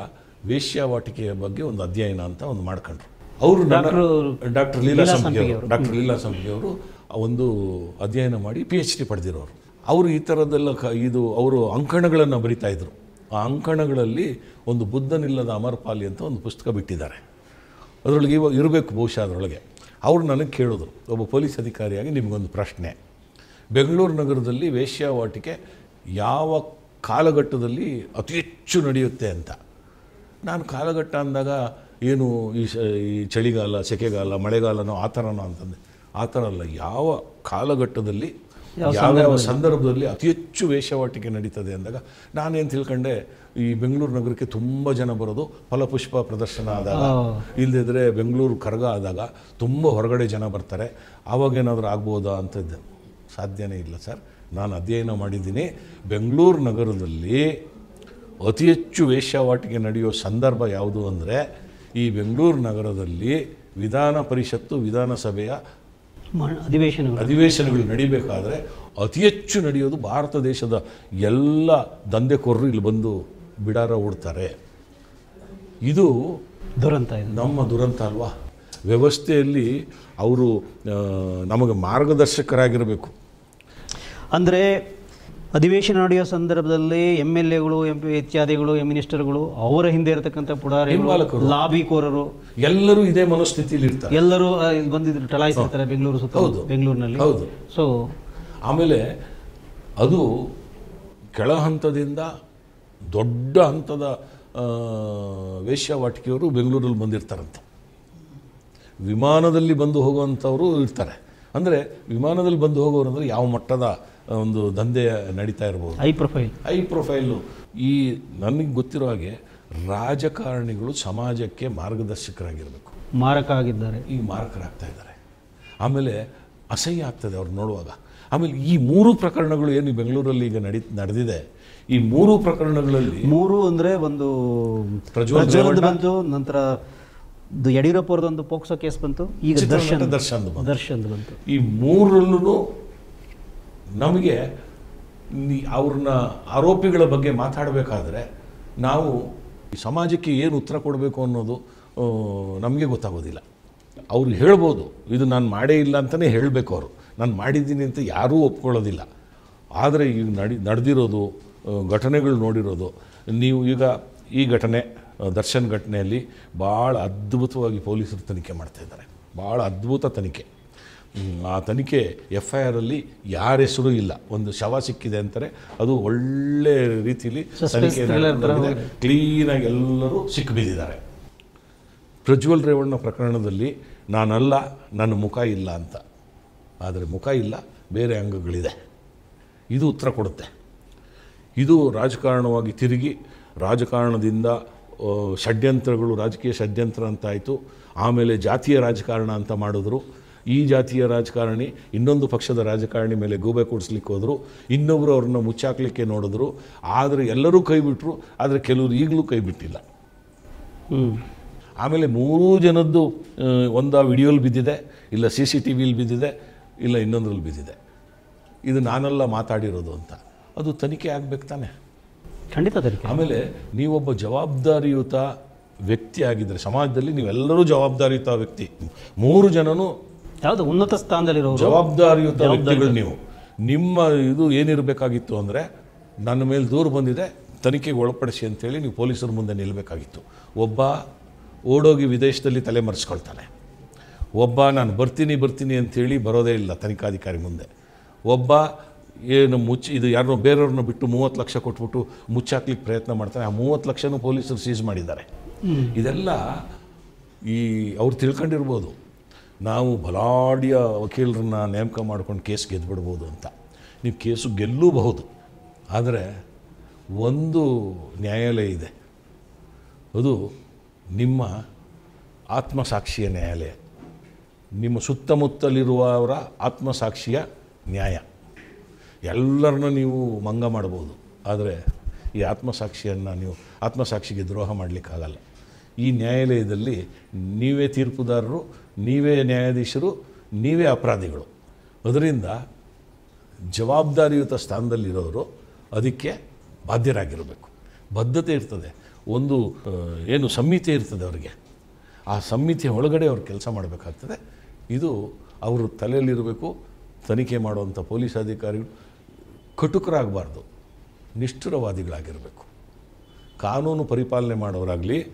ವೇಶ್ಯಾವಾಟಿಕೆಯ ಬಗ್ಗೆ ಒಂದು ಅಧ್ಯಯನ ಅಂತ ಒಂದು ಮಾಡ್ಕೊಂಡ್ರು. ಅವರು ಡಾಕ್ಟರ್ ಲೀಲಾ ಸಂಪಿಗೆ ಅವರು. ಡಾಕ್ಟರ್ ಲೀಲಾ ಸಂಪಿಗೆ ಅವರು ಒಂದು ಅಧ್ಯಯನ ಮಾಡಿ ಪಿ ಎಚ್ ಡಿ ಪಡೆದಿರೋರು. ಅವರು ಈ ಥರದ್ದೆಲ್ಲ ಕ ಇದು ಅವರು ಅಂಕಣಗಳನ್ನು ಬರಿತಾ ಇದ್ರು. ಆ ಅಂಕಣಗಳಲ್ಲಿ ಒಂದು ಬುದ್ಧನಿಲ್ಲದ ಅಮರ್ಪಾಲಿ ಅಂತ ಒಂದು ಪುಸ್ತಕ ಬಿಟ್ಟಿದ್ದಾರೆ. ಅದರೊಳಗೆ ಇವಾಗ ಇರಬೇಕು ಬಹುಶಃ ಅದರೊಳಗೆ. ಅವರು ನನಗೆ ಕೇಳಿದ್ರು. ಒಬ್ಬ ಪೊಲೀಸ್ ಅಧಿಕಾರಿಯಾಗಿ ನಿಮಗೊಂದು ಪ್ರಶ್ನೆ. ಬೆಂಗಳೂರು ನಗರದಲ್ಲಿ ವೇಶ್ಯಾವಾಟಿಕೆ ಯಾವ ಕಾಲಘಟ್ಟದಲ್ಲಿ ಅತಿ ಹೆಚ್ಚು ನಡೆಯುತ್ತೆ ಅಂತ. ನಾನು ಕಾಲಘಟ್ಟ ಅಂದಾಗ ಏನು ಈ ಶ ಈ ಚಳಿಗಾಲ ಸೆಕೆಗಾಲ ಮಳೆಗಾಲನೋ ಆ ಥರನೋ ಅಂತಂದೆ. ಆ ಥರ ಅಲ್ಲ ಯಾವ ಕಾಲಘಟ್ಟದಲ್ಲಿ ಯಾವ್ಯಾವ ಸಂದರ್ಭದಲ್ಲಿ? ಅತಿ ಹೆಚ್ಚು ವೇಷವಾಟಿಕೆ ನಡೀತದೆ ಅಂದಾಗ ನಾನೇನು ತಿಳ್ಕೊಂಡೆ ಈ ಬೆಂಗಳೂರು ನಗರಕ್ಕೆ ತುಂಬ ಜನ ಬರೋದು ಫಲಪುಷ್ಪ ಪ್ರದರ್ಶನ ಆದಾಗ. ಇಲ್ಲದಿದ್ದರೆ ಬೆಂಗಳೂರು ಕರಗ ಆದಾಗ ತುಂಬ ಹೊರಗಡೆ ಜನ ಬರ್ತಾರೆ. ಆವಾಗೇನಾದರೂ ಆಗ್ಬೋದಾ ಅಂತದ್ದು ಸಾಧ್ಯನೇ ಇಲ್ಲ ಸರ್. ನಾನು ಅಧ್ಯಯನ ಮಾಡಿದ್ದೀನಿ. ಬೆಂಗಳೂರು ನಗರದಲ್ಲಿ ಅತಿ ಹೆಚ್ಚು ವೇಶ್ಯಾವಾಟಿಕೆ ನಡೆಯೋ ಸಂದರ್ಭ ಯಾವುದು ಅಂದರೆ ಈ ಬೆಂಗಳೂರು ನಗರದಲ್ಲಿ ವಿಧಾನ ಪರಿಷತ್ತು ವಿಧಾನಸಭೆಯ ಅಧಿವೇಶನಗಳು. ಅಧಿವೇಶನಗಳು ನಡಿಬೇಕಾದ್ರೆ ಅತಿ ಹೆಚ್ಚು ನಡೆಯೋದು ಭಾರತ ದೇಶದ ಎಲ್ಲ ದಂಧೆಕೋರರು ಇಲ್ಲಿ ಬಂದು ಬಿಡಾರ ಓಡ್ತಾರೆ. ಇದು ದುರಂತ ನಮ್ಮ ದುರಂತ ಅಲ್ವಾ? ವ್ಯವಸ್ಥೆಯಲ್ಲಿ ಅವರು ನಮಗೆ ಮಾರ್ಗದರ್ಶಕರಾಗಿರಬೇಕು. ಅಂದರೆ ಅಧಿವೇಶನ ನಡೆಯೋ ಸಂದರ್ಭದಲ್ಲಿ ಎಂ ಎಲ್ ಎಗಳು ಎಂ ಪಿ ಇತ್ಯಾದಿಗಳು ಎಂ ಮಿನಿಸ್ಟರ್ಗಳು ಅವರ ಹಿಂದೆ ಇರತಕ್ಕಂಥ ಪುಡಾರಿ ಲಾಭಿಕೋರರು ಎಲ್ಲರೂ ಇದೇ ಮನಸ್ಥಿತಿಯಲ್ಲಿ ಇರ್ತಾರೆ. ಎಲ್ಲರೂ ಇಲ್ಲಿ ಬಂದಿದ್ರು ಟಲಾಯಿಸಿರ್ತಾರೆ ಬೆಂಗಳೂರು ಸುತ್ತ ಹೌದು. ಬೆಂಗಳೂರಿನಲ್ಲಿ. ಹೌದು. ಸೊ ಆಮೇಲೆ ಅದು ಕೆಳ ಹಂತದಿಂದ ದೊಡ್ಡ ಹಂತದ ವೇಶ್ಯಾವಾಟಿಕೆಯವರು ಬೆಂಗಳೂರಲ್ಲಿ ಬಂದಿರ್ತಾರಂತೆ. ವಿಮಾನದಲ್ಲಿ ಬಂದು ಹೋಗುವಂಥವರು ಇರ್ತಾರೆ. ಅಂದರೆ ವಿಮಾನದಲ್ಲಿ ಬಂದು ಹೋಗೋರು ಅಂದರೆ ಯಾವ ಮಟ್ಟದ ಒಂದು ದಂಧೆ ನಡೀತಾ ಇರ್ಬೋದು. ಹೈ ಪ್ರೊಫೈಲ್ ಹೈ ಪ್ರೊಫೈಲು ಈ ನನಗೆ ಗೊತ್ತಿರೋ ಹಾಗೆ ರಾಜಕಾರಣಿಗಳು ಸಮಾಜಕ್ಕೆ ಮಾರ್ಗದರ್ಶಕರಾಗಿರಬೇಕು. ಮಾರಕ ಆಗಿದ್ದಾರೆ. ಈಗ ಮಾರಕರಾಗ್ತಾ ಇದ್ದಾರೆ. ಆಮೇಲೆ ಅಸಹ್ಯ ಆಗ್ತದೆ ಅವ್ರು ನೋಡುವಾಗ. ಆಮೇಲೆ ಈ ಮೂರು ಪ್ರಕರಣಗಳು ಏನು ಬೆಂಗಳೂರಲ್ಲಿ ಈಗ ನಡಿ ನಡೆದಿದೆ. ಈ ಮೂರು ಪ್ರಕರಣಗಳಲ್ಲಿ ಮೂರು ಅಂದರೆ ಒಂದು ಪ್ರಜ್ವಲ್ ಬಂತು ನಂತರ ಯಡಿಯೂರಪ್ಪ ಅವ್ರದ್ದೊಂದು ಪೋಕ್ಸೋ ಕೇಸ್ ಬಂತು ಈಗ ದರ್ಶನ್. ದರ್ಶನ್ ಬಂತು. ಈ ಮೂರರಲ್ಲೂ ನಮಗೆ ಅವ್ರನ್ನ ಆರೋಪಿಗಳ ಬಗ್ಗೆ ಮಾತಾಡಬೇಕಾದ್ರೆ ನಾವು ಸಮಾಜಕ್ಕೆ ಏನು ಉತ್ತರ ಕೊಡಬೇಕು ಅನ್ನೋದು ನಮಗೆ ಗೊತ್ತಾಗೋದಿಲ್ಲ. ಅವ್ರು ಹೇಳ್ಬೋದು, ಇದು ನಾನು ಮಾಡೇ ಇಲ್ಲ ಅಂತಲೇ ಹೇಳಬೇಕು ಅವರು. ನಾನು ಮಾಡಿದ್ದೀನಿ ಅಂತ ಯಾರೂ ಒಪ್ಕೊಳ್ಳೋದಿಲ್ಲ. ಆದರೆ ಈಗ ನಡಿ, ನಡೆದಿರೋದು ಘಟನೆಗಳು ನೋಡಿರೋದು, ನೀವು ಈಗ ಈ ಘಟನೆ ದರ್ಶನ್ ಘಟನೆಯಲ್ಲಿ ಭಾಳ ಅದ್ಭುತವಾಗಿ ಪೊಲೀಸರು ತನಿಖೆ ಮಾಡ್ತಾಯಿದ್ದಾರೆ ಭಾಳ ಅದ್ಭುತ ತನಿಖೆ. ಆ ತನಿಖೆ ಎಫ್ ಐ ಆರಲ್ಲಿ ಯಾರ ಹೆಸರು ಇಲ್ಲ. ಒಂದು ಶವ ಸಿಕ್ಕಿದೆ ಅಂತಾರೆ ಅದು ಒಳ್ಳೆ ರೀತಿಯಲ್ಲಿ ತನಿಖೆ. ಕ್ಲೀನಾಗಿ ಎಲ್ಲರೂ ಸಿಕ್ಕಿಬಿದ್ದಿದ್ದಾರೆ ಪ್ರಜ್ವಲ್ ರೇವಣ್ಣ ಪ್ರಕರಣದಲ್ಲಿ ನಾನಲ್ಲ ನನ್ನ ಮುಖ ಇಲ್ಲ ಅಂತ. ಆದರೆ ಮುಖ ಇಲ್ಲ ಬೇರೆ ಅಂಗಗಳಿದೆ. ಇದು ಉತ್ತರ ಕೊಡುತ್ತೆ. ಇದು ರಾಜಕಾರಣವಾಗಿ ತಿರುಗಿ ರಾಜಕಾರಣದಿಂದ ಷಡ್ಯಂತ್ರಗಳು ರಾಜಕೀಯ ಷಡ್ಯಂತ್ರ ಅಂತಾಯಿತು. ಆಮೇಲೆ ಜಾತಿಯ ರಾಜಕಾರಣ ಅಂತ ಮಾಡಿದ್ರು. ಈ ಜಾತಿಯ ರಾಜಕಾರಣಿ ಇನ್ನೊಂದು ಪಕ್ಷದ ರಾಜಕಾರಣಿ ಮೇಲೆ ಗೂಬೆ ಕೊಡಿಸ್ಲಿಕ್ಕೆ ಹೋದರು ಇನ್ನೊಬ್ಬರು ಅವ್ರನ್ನ ಮುಚ್ಚಾಕ್ಲಿಕ್ಕೆ ನೋಡಿದ್ರು. ಆದರೆ ಎಲ್ಲರೂ ಕೈ ಬಿಟ್ಟರು ಆದರೆ ಕೆಲವರು ಈಗಲೂ ಕೈ ಬಿಟ್ಟಿಲ್ಲ. ಆಮೇಲೆ ಮೂರೂ ಜನದ್ದು ಆ, ಒಂದ ವಿಡಿಯೋಲಿ ಬಿದ್ದಿದೆ ಇಲ್ಲ ಸಿ ಸಿ ಟಿ ವಿಲಿ ಬಿದ್ದಿದೆ ಇಲ್ಲ ಇನ್ನೊಂದ್ರಲ್ಲಿ ಬಿದ್ದಿದೆ. ಇದು ನಾನೆಲ್ಲ ಮಾತಾಡಿರೋದು ಅಂತ. ಅದು ತನಿಖೆ ಆಗಬೇಕು ತಾನೆ. ಖಂಡಿತ ತನಿಖೆ ಆಮೇಲೆ ನೀವೊಬ್ಬ ಜವಾಬ್ದಾರಿಯುತ ವ್ಯಕ್ತಿ ಆಗಿದ್ದರೆ ಸಮಾಜದಲ್ಲಿ ನೀವೆಲ್ಲರೂ ಜವಾಬ್ದಾರಿಯುತ ವ್ಯಕ್ತಿ. ಮೂರು ಜನನು ಯಾವುದು ಉನ್ನತ ಸ್ಥಾನದಲ್ಲಿರೋ ಜವಾಬ್ದಾರಿಯುತ ವ್ಯಕ್ತಿಗಳು ನೀವು. ನಿಮ್ಮ ಇದು ಏನಿರಬೇಕಾಗಿತ್ತು ಅಂದರೆ ನನ್ನ ಮೇಲೆ ದೂರು ಬಂದಿದೆ ತನಿಖೆಗೆ ಒಳಪಡಿಸಿ ಅಂತೇಳಿ ನೀವು ಪೊಲೀಸರ ಮುಂದೆ ನಿಲ್ಲಬೇಕಾಗಿತ್ತು ಒಬ್ಬ ಓಡೋಗಿ ವಿದೇಶದಲ್ಲಿ ತಲೆ ಮರೆಸ್ಕೊಳ್ತಾನೆ. ಒಬ್ಬ ನಾನು ಬರ್ತೀನಿ ಬರ್ತೀನಿ ಅಂತೇಳಿ ಬರೋದೇ ಇಲ್ಲ ತನಿಖಾಧಿಕಾರಿ ಮುಂದೆ. ಒಬ್ಬ ಏನು ಮುಚ್ಚಿ ಇದು ಯಾರನ್ನೋ ಬೇರೆಯವ್ರನ್ನ ಬಿಟ್ಟು ಮೂವತ್ತು ಲಕ್ಷ ಕೊಟ್ಬಿಟ್ಟು ಮುಚ್ಚಾಕ್ಲಿಕ್ಕೆ ಪ್ರಯತ್ನ ಮಾಡ್ತಾನೆ. ಆ ಮೂವತ್ತು ಲಕ್ಷನೂ ಪೊಲೀಸರು ಸೀಸ್ ಮಾಡಿದ್ದಾರೆ. ಇದೆಲ್ಲ ಈ ಅವ್ರು ತಿಳ್ಕೊಂಡಿರ್ಬೋದು. ನಾವು ಬಲಾಢ್ಯ ವಕೀಲರನ್ನ ನೇಮಕ ಮಾಡ್ಕೊಂಡು ಕೇಸ್ ಗೆದ್ಬಿಡ್ಬೋದು ಅಂತ. ನೀವು ಕೇಸು ಗೆಲ್ಲೂಬಹುದು. ಆದರೆ ಒಂದು ನ್ಯಾಯಾಲಯ ಇದೆ. ಅದು ನಿಮ್ಮ ಆತ್ಮಸಾಕ್ಷಿಯ ನ್ಯಾಯಾಲಯ. ನಿಮ್ಮ ಸುತ್ತಮುತ್ತಲಿರುವವರ ಆತ್ಮಸಾಕ್ಷಿಯ ನ್ಯಾಯ. ಎಲ್ಲರನ್ನೂ ನೀವು ಮಂಗ ಮಾಡ್ಬೋದು. ಆದರೆ ಈ ಆತ್ಮಸಾಕ್ಷಿಯನ್ನು ನೀವು, ಆತ್ಮಸಾಕ್ಷಿಗೆ ದ್ರೋಹ ಮಾಡಲಿಕ್ಕಾಗಲ್ಲ. ಈ ನ್ಯಾಯಾಲಯದಲ್ಲಿ ನೀವೇ ತೀರ್ಪುದಾರರು ನೀವೇ ನ್ಯಾಯಾಧೀಶರು, ನೀವೇ ಅಪರಾಧಿಗಳು. ಅದರಿಂದ ಜವಾಬ್ದಾರಿಯುತ ಸ್ಥಾನದಲ್ಲಿರೋರು ಅದಕ್ಕೆ ಬಾಧ್ಯರಾಗಿರಬೇಕು. ಬದ್ಧತೆ ಇರ್ತದೆ. ಒಂದು ಏನು ಸಂಹಿತೆ ಇರ್ತದೆ ಅವರಿಗೆ. ಆ ಸಂಹಿತೆ ಒಳಗಡೆ ಅವ್ರು ಕೆಲಸ ಮಾಡಬೇಕಾಗ್ತದೆ. ಇದು ಅವರು ತಲೆಯಲ್ಲಿರಬೇಕು. ತನಿಖೆ ಮಾಡುವಂಥ ಪೊಲೀಸ್ ಅಧಿಕಾರಿಗಳು ಕಟುಕರಾಗಬಾರ್ದು. ನಿಷ್ಠುರವಾದಿಗಳಾಗಿರಬೇಕು. ಕಾನೂನು ಪರಿಪಾಲನೆ ಮಾಡೋರಾಗಲಿ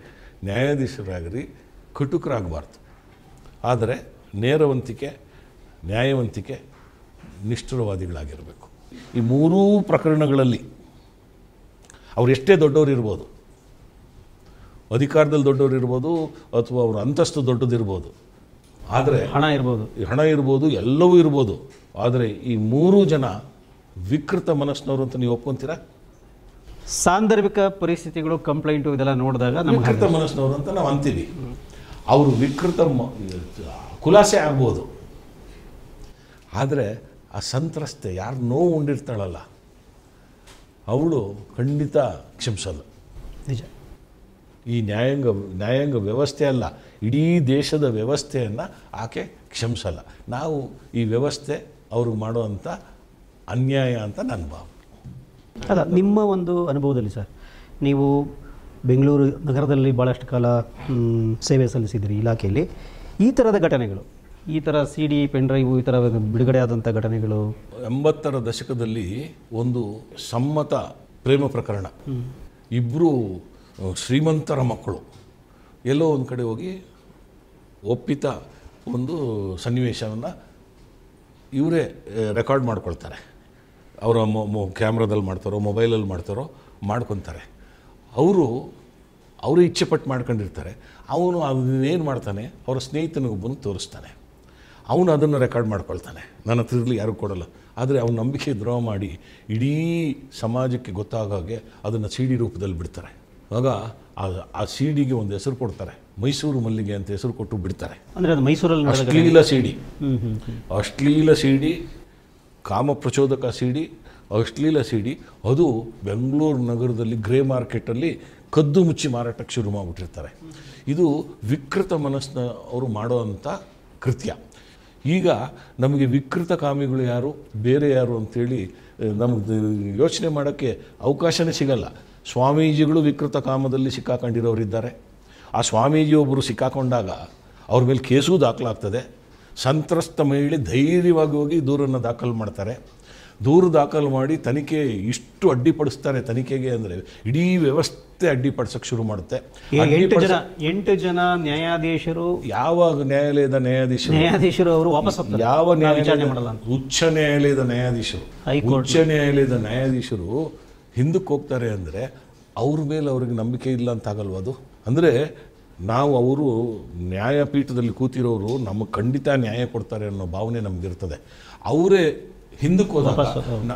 ನ್ಯಾಯಾಧೀಶರಾಗಲಿ ಕಟುಕರಾಗಬಾರ್ದು. ಆದರೆ ನೇರವಂತಿಕೆ ನ್ಯಾಯವಂತಿಕೆ ನಿಷ್ಠುರವಾದಿಗಳಾಗಿರಬೇಕು. ಈ ಮೂರೂ ಪ್ರಕರಣಗಳಲ್ಲಿ ಅವ್ರು ಎಷ್ಟೇ ದೊಡ್ಡವರು ಇರ್ಬೋದು ಅಧಿಕಾರದಲ್ಲಿ ದೊಡ್ಡವರು ಇರ್ಬೋದು ಅಥವಾ ಅವ್ರ ಅಂತಸ್ತು ದೊಡ್ಡದಿರ್ಬೋದು ಆದರೆ ಹಣ ಇರ್ಬೋದು. ಹಣ ಇರ್ಬೋದು ಎಲ್ಲವೂ ಇರ್ಬೋದು ಆದರೆ ಈ ಮೂರೂ ಜನ ವಿಕೃತ ಮನಸ್ಸಿನವರು ಅಂತ ನೀವು ಒಪ್ಕೊಂತೀರಾ? ಸಾಂದರ್ಭಿಕ ಪರಿಸ್ಥಿತಿಗಳು ಕಂಪ್ಲೇಂಟು ಇದೆಲ್ಲ ನೋಡಿದಾಗ ವಿಕೃತ ಮನಸ್ಸಿನವರು ಅಂತ ನಾವು ಅಂತೀವಿ. ಅವರು ವಿಕೃತ ಖುಲಾಸೆ ಆಗ್ಬೋದು. ಆದರೆ ಆ ಸಂತ್ರಸ್ತೆ ಯಾರು ನೋವು ಉಂಡಿರ್ತಾಳಲ್ಲ ಅವಳು ಖಂಡಿತ ಕ್ಷಮಿಸಲ್ಲ. ನಿಜ. ಈ ನ್ಯಾಯಾಂಗ ನ್ಯಾಯಾಂಗ ವ್ಯವಸ್ಥೆ ಅಲ್ಲ ಇಡೀ ದೇಶದ ವ್ಯವಸ್ಥೆಯನ್ನು ಆಕೆ ಕ್ಷಮಿಸಲ್ಲ. ನಾವು ಈ ವ್ಯವಸ್ಥೆ ಅವ್ರಿಗೆ ಮಾಡುವಂಥ ಅನ್ಯಾಯ ಅಂತ ನನ್ನ ಭಾವ ಅಲ್ಲ ನಿಮ್ಮ ಒಂದು ಅನುಭವದಲ್ಲಿ ಸರ್ ನೀವು ಬೆಂಗಳೂರು ನಗರದಲ್ಲಿ ಭಾಳಷ್ಟು ಕಾಲ ಸೇವೆ ಸಲ್ಲಿಸಿದ್ರಿ ಇಲಾಖೆಯಲ್ಲಿ. ಈ ಥರದ ಘಟನೆಗಳು ಈ ಥರ ಸಿ ಡಿ ಪೆನ್ ಡ್ರೈವು ಈ ಥರ ಬಿಡುಗಡೆ ಆದಂಥ ಘಟನೆಗಳು? ಎಂಬತ್ತರ ದಶಕದಲ್ಲಿ ಒಂದು ಸಮ್ಮತ ಪ್ರೇಮ ಪ್ರಕರಣ. ಇಬ್ಬರು ಶ್ರೀಮಂತರ ಮಕ್ಕಳು. ಎಲ್ಲೋ ಒಂದು ಕಡೆ ಹೋಗಿ ಒಪ್ಪಿತ ಒಂದು ಸನ್ನಿವೇಶವನ್ನು ಇವರೇ ರೆಕಾರ್ಡ್ ಮಾಡ್ಕೊಳ್ತಾರೆ. ಅವರ ಮೊ ಕ್ಯಾಮ್ರಾದಲ್ಲಿ ಮಾಡ್ತಾರೋ ಮೊಬೈಲಲ್ಲಿ ಮಾಡ್ತಾರೋ ಮಾಡ್ಕೊತಾರೆ. ಅವರು ಅವರು ಇಚ್ಛೆಪಟ್ಟು ಮಾಡ್ಕೊಂಡಿರ್ತಾರೆ. ಅವನು ಅದನ್ನೇನು ಮಾಡ್ತಾನೆ? ಅವರ ಸ್ನೇಹಿತನಿಗೊಬ್ಬನು ತೋರಿಸ್ತಾನೆ. ಅವನು ಅದನ್ನು ರೆಕಾರ್ಡ್ ಮಾಡ್ಕೊಳ್ತಾನೆ. ನನ್ನ ಹತ್ರದಲ್ಲಿ ಯಾರೂ ಕೊಡಲ್ಲ. ಆದರೆ ಅವನ ನಂಬಿಕೆ ದ್ರೋಹ ಮಾಡಿ ಇಡೀ ಸಮಾಜಕ್ಕೆ ಗೊತ್ತಾಗಾಗೆ ಅದನ್ನು ಸಿ ಡಿ ರೂಪದಲ್ಲಿ ಬಿಡ್ತಾರೆ. ಆಗ ಆ ಆ ಸಿ ಡಿಗೆ ಒಂದು ಹೆಸರು ಕೊಡ್ತಾರೆ. ಮೈಸೂರು ಮಲ್ಲಿಗೆ ಅಂತ ಹೆಸರು ಕೊಟ್ಟು ಬಿಡ್ತಾರೆ. ಅಂದರೆ ಅದು ಮೈಸೂರಲ್ಲಿ ಅಶ್ಲೀಲ ಸಿ ಡಿ ಹ್ಞೂ ಹ್ಞೂ ಹ್ಞೂ ಅಶ್ಲೀಲ ಸಿ ಡಿ ಕಾಮ ಪ್ರಚೋದಕ ಸಿ ಡಿ ಅಶ್ಲೀಲ ಸಿ ಡಿ ಅದು ಬೆಂಗಳೂರು ನಗರದಲ್ಲಿ ಗ್ರೇ ಮಾರ್ಕೆಟಲ್ಲಿ ಕದ್ದು ಮುಚ್ಚಿ ಮಾರಾಟಕ್ಕೆ ಶುರು ಮಾಡಿಬಿಟ್ಟಿರ್ತಾರೆ. ಇದು ವಿಕೃತ ಮನಸ್ಸನ್ನ ಅವರು ಮಾಡುವಂಥ ಕೃತ್ಯ. ಈಗ ನಮಗೆ ವಿಕೃತ ಕಾಮಿಗಳು ಯಾರು, ಬೇರೆ ಯಾರು ಅಂಥೇಳಿ ನಮಗೆ ಯೋಚನೆ ಮಾಡೋಕ್ಕೆ ಅವಕಾಶನೇ ಸಿಗಲ್ಲ. ಸ್ವಾಮೀಜಿಗಳು ವಿಕೃತ ಕಾಮದಲ್ಲಿ ಸಿಕ್ಕಾಕೊಂಡಿರೋರಿದ್ದಾರೆ. ಆ ಸ್ವಾಮೀಜಿ ಒಬ್ಬರು ಸಿಕ್ಕಾಕೊಂಡಾಗ ಅವ್ರ ಮೇಲೆ ಕೇಸೂ ದಾಖಲಾಗ್ತದೆ. ಸಂತ್ರಸ್ತ ಮಹಿಳೆ ಧೈರ್ಯವಾಗಿ ಹೋಗಿ ದೂರನ್ನು ದಾಖಲು ಮಾಡ್ತಾರೆ. ದೂರು ದಾಖಲು ಮಾಡಿ ತನಿಖೆ ಇಷ್ಟು ಅಡ್ಡಿಪಡಿಸ್ತಾರೆ ತನಿಖೆಗೆ ಅಂದರೆ ಇಡೀ ವ್ಯವಸ್ಥೆ ಅಡ್ಡಿಪಡಿಸೋಕೆ ಶುರು ಮಾಡುತ್ತೆ. ಎಂಟು ಜನ ಎಂಟು ಜನ ನ್ಯಾಯಾಧೀಶರು ಯಾವ ನ್ಯಾಯಾಲಯದ ನ್ಯಾಯಾಧೀಶರು? ನ್ಯಾಯಾಧೀಶರು ಅವರು ವಾಪಸ್ ಯಾವ ನ್ಯಾಯಾಲಯ ಮಾಡಲ್ಲ ಉಚ್ಚ ನ್ಯಾಯಾಲಯದ ನ್ಯಾಯಾಧೀಶರು. ಉಚ್ಚ ನ್ಯಾಯಾಲಯದ ನ್ಯಾಯಾಧೀಶರು ಹಿಂದಕ್ಕೆ ಹೋಗ್ತಾರೆ ಅಂದರೆ ಅವ್ರ ಮೇಲೆ ಅವ್ರಿಗೆ ನಂಬಿಕೆ ಇಲ್ಲ ಅಂತ ಆಗಲ್ವ ಅದು? ಅಂದರೆ ನಾವು ಅವರು ನ್ಯಾಯಪೀಠದಲ್ಲಿ ಕೂತಿರೋರು ನಮಗೆ ಖಂಡಿತ ನ್ಯಾಯ ಕೊಡ್ತಾರೆ ಅನ್ನೋ ಭಾವನೆ ನಮಗಿರ್ತದೆ. ಅವರೇ ಹಿಂದಕ್ಕೆ ಹೋದಾಗ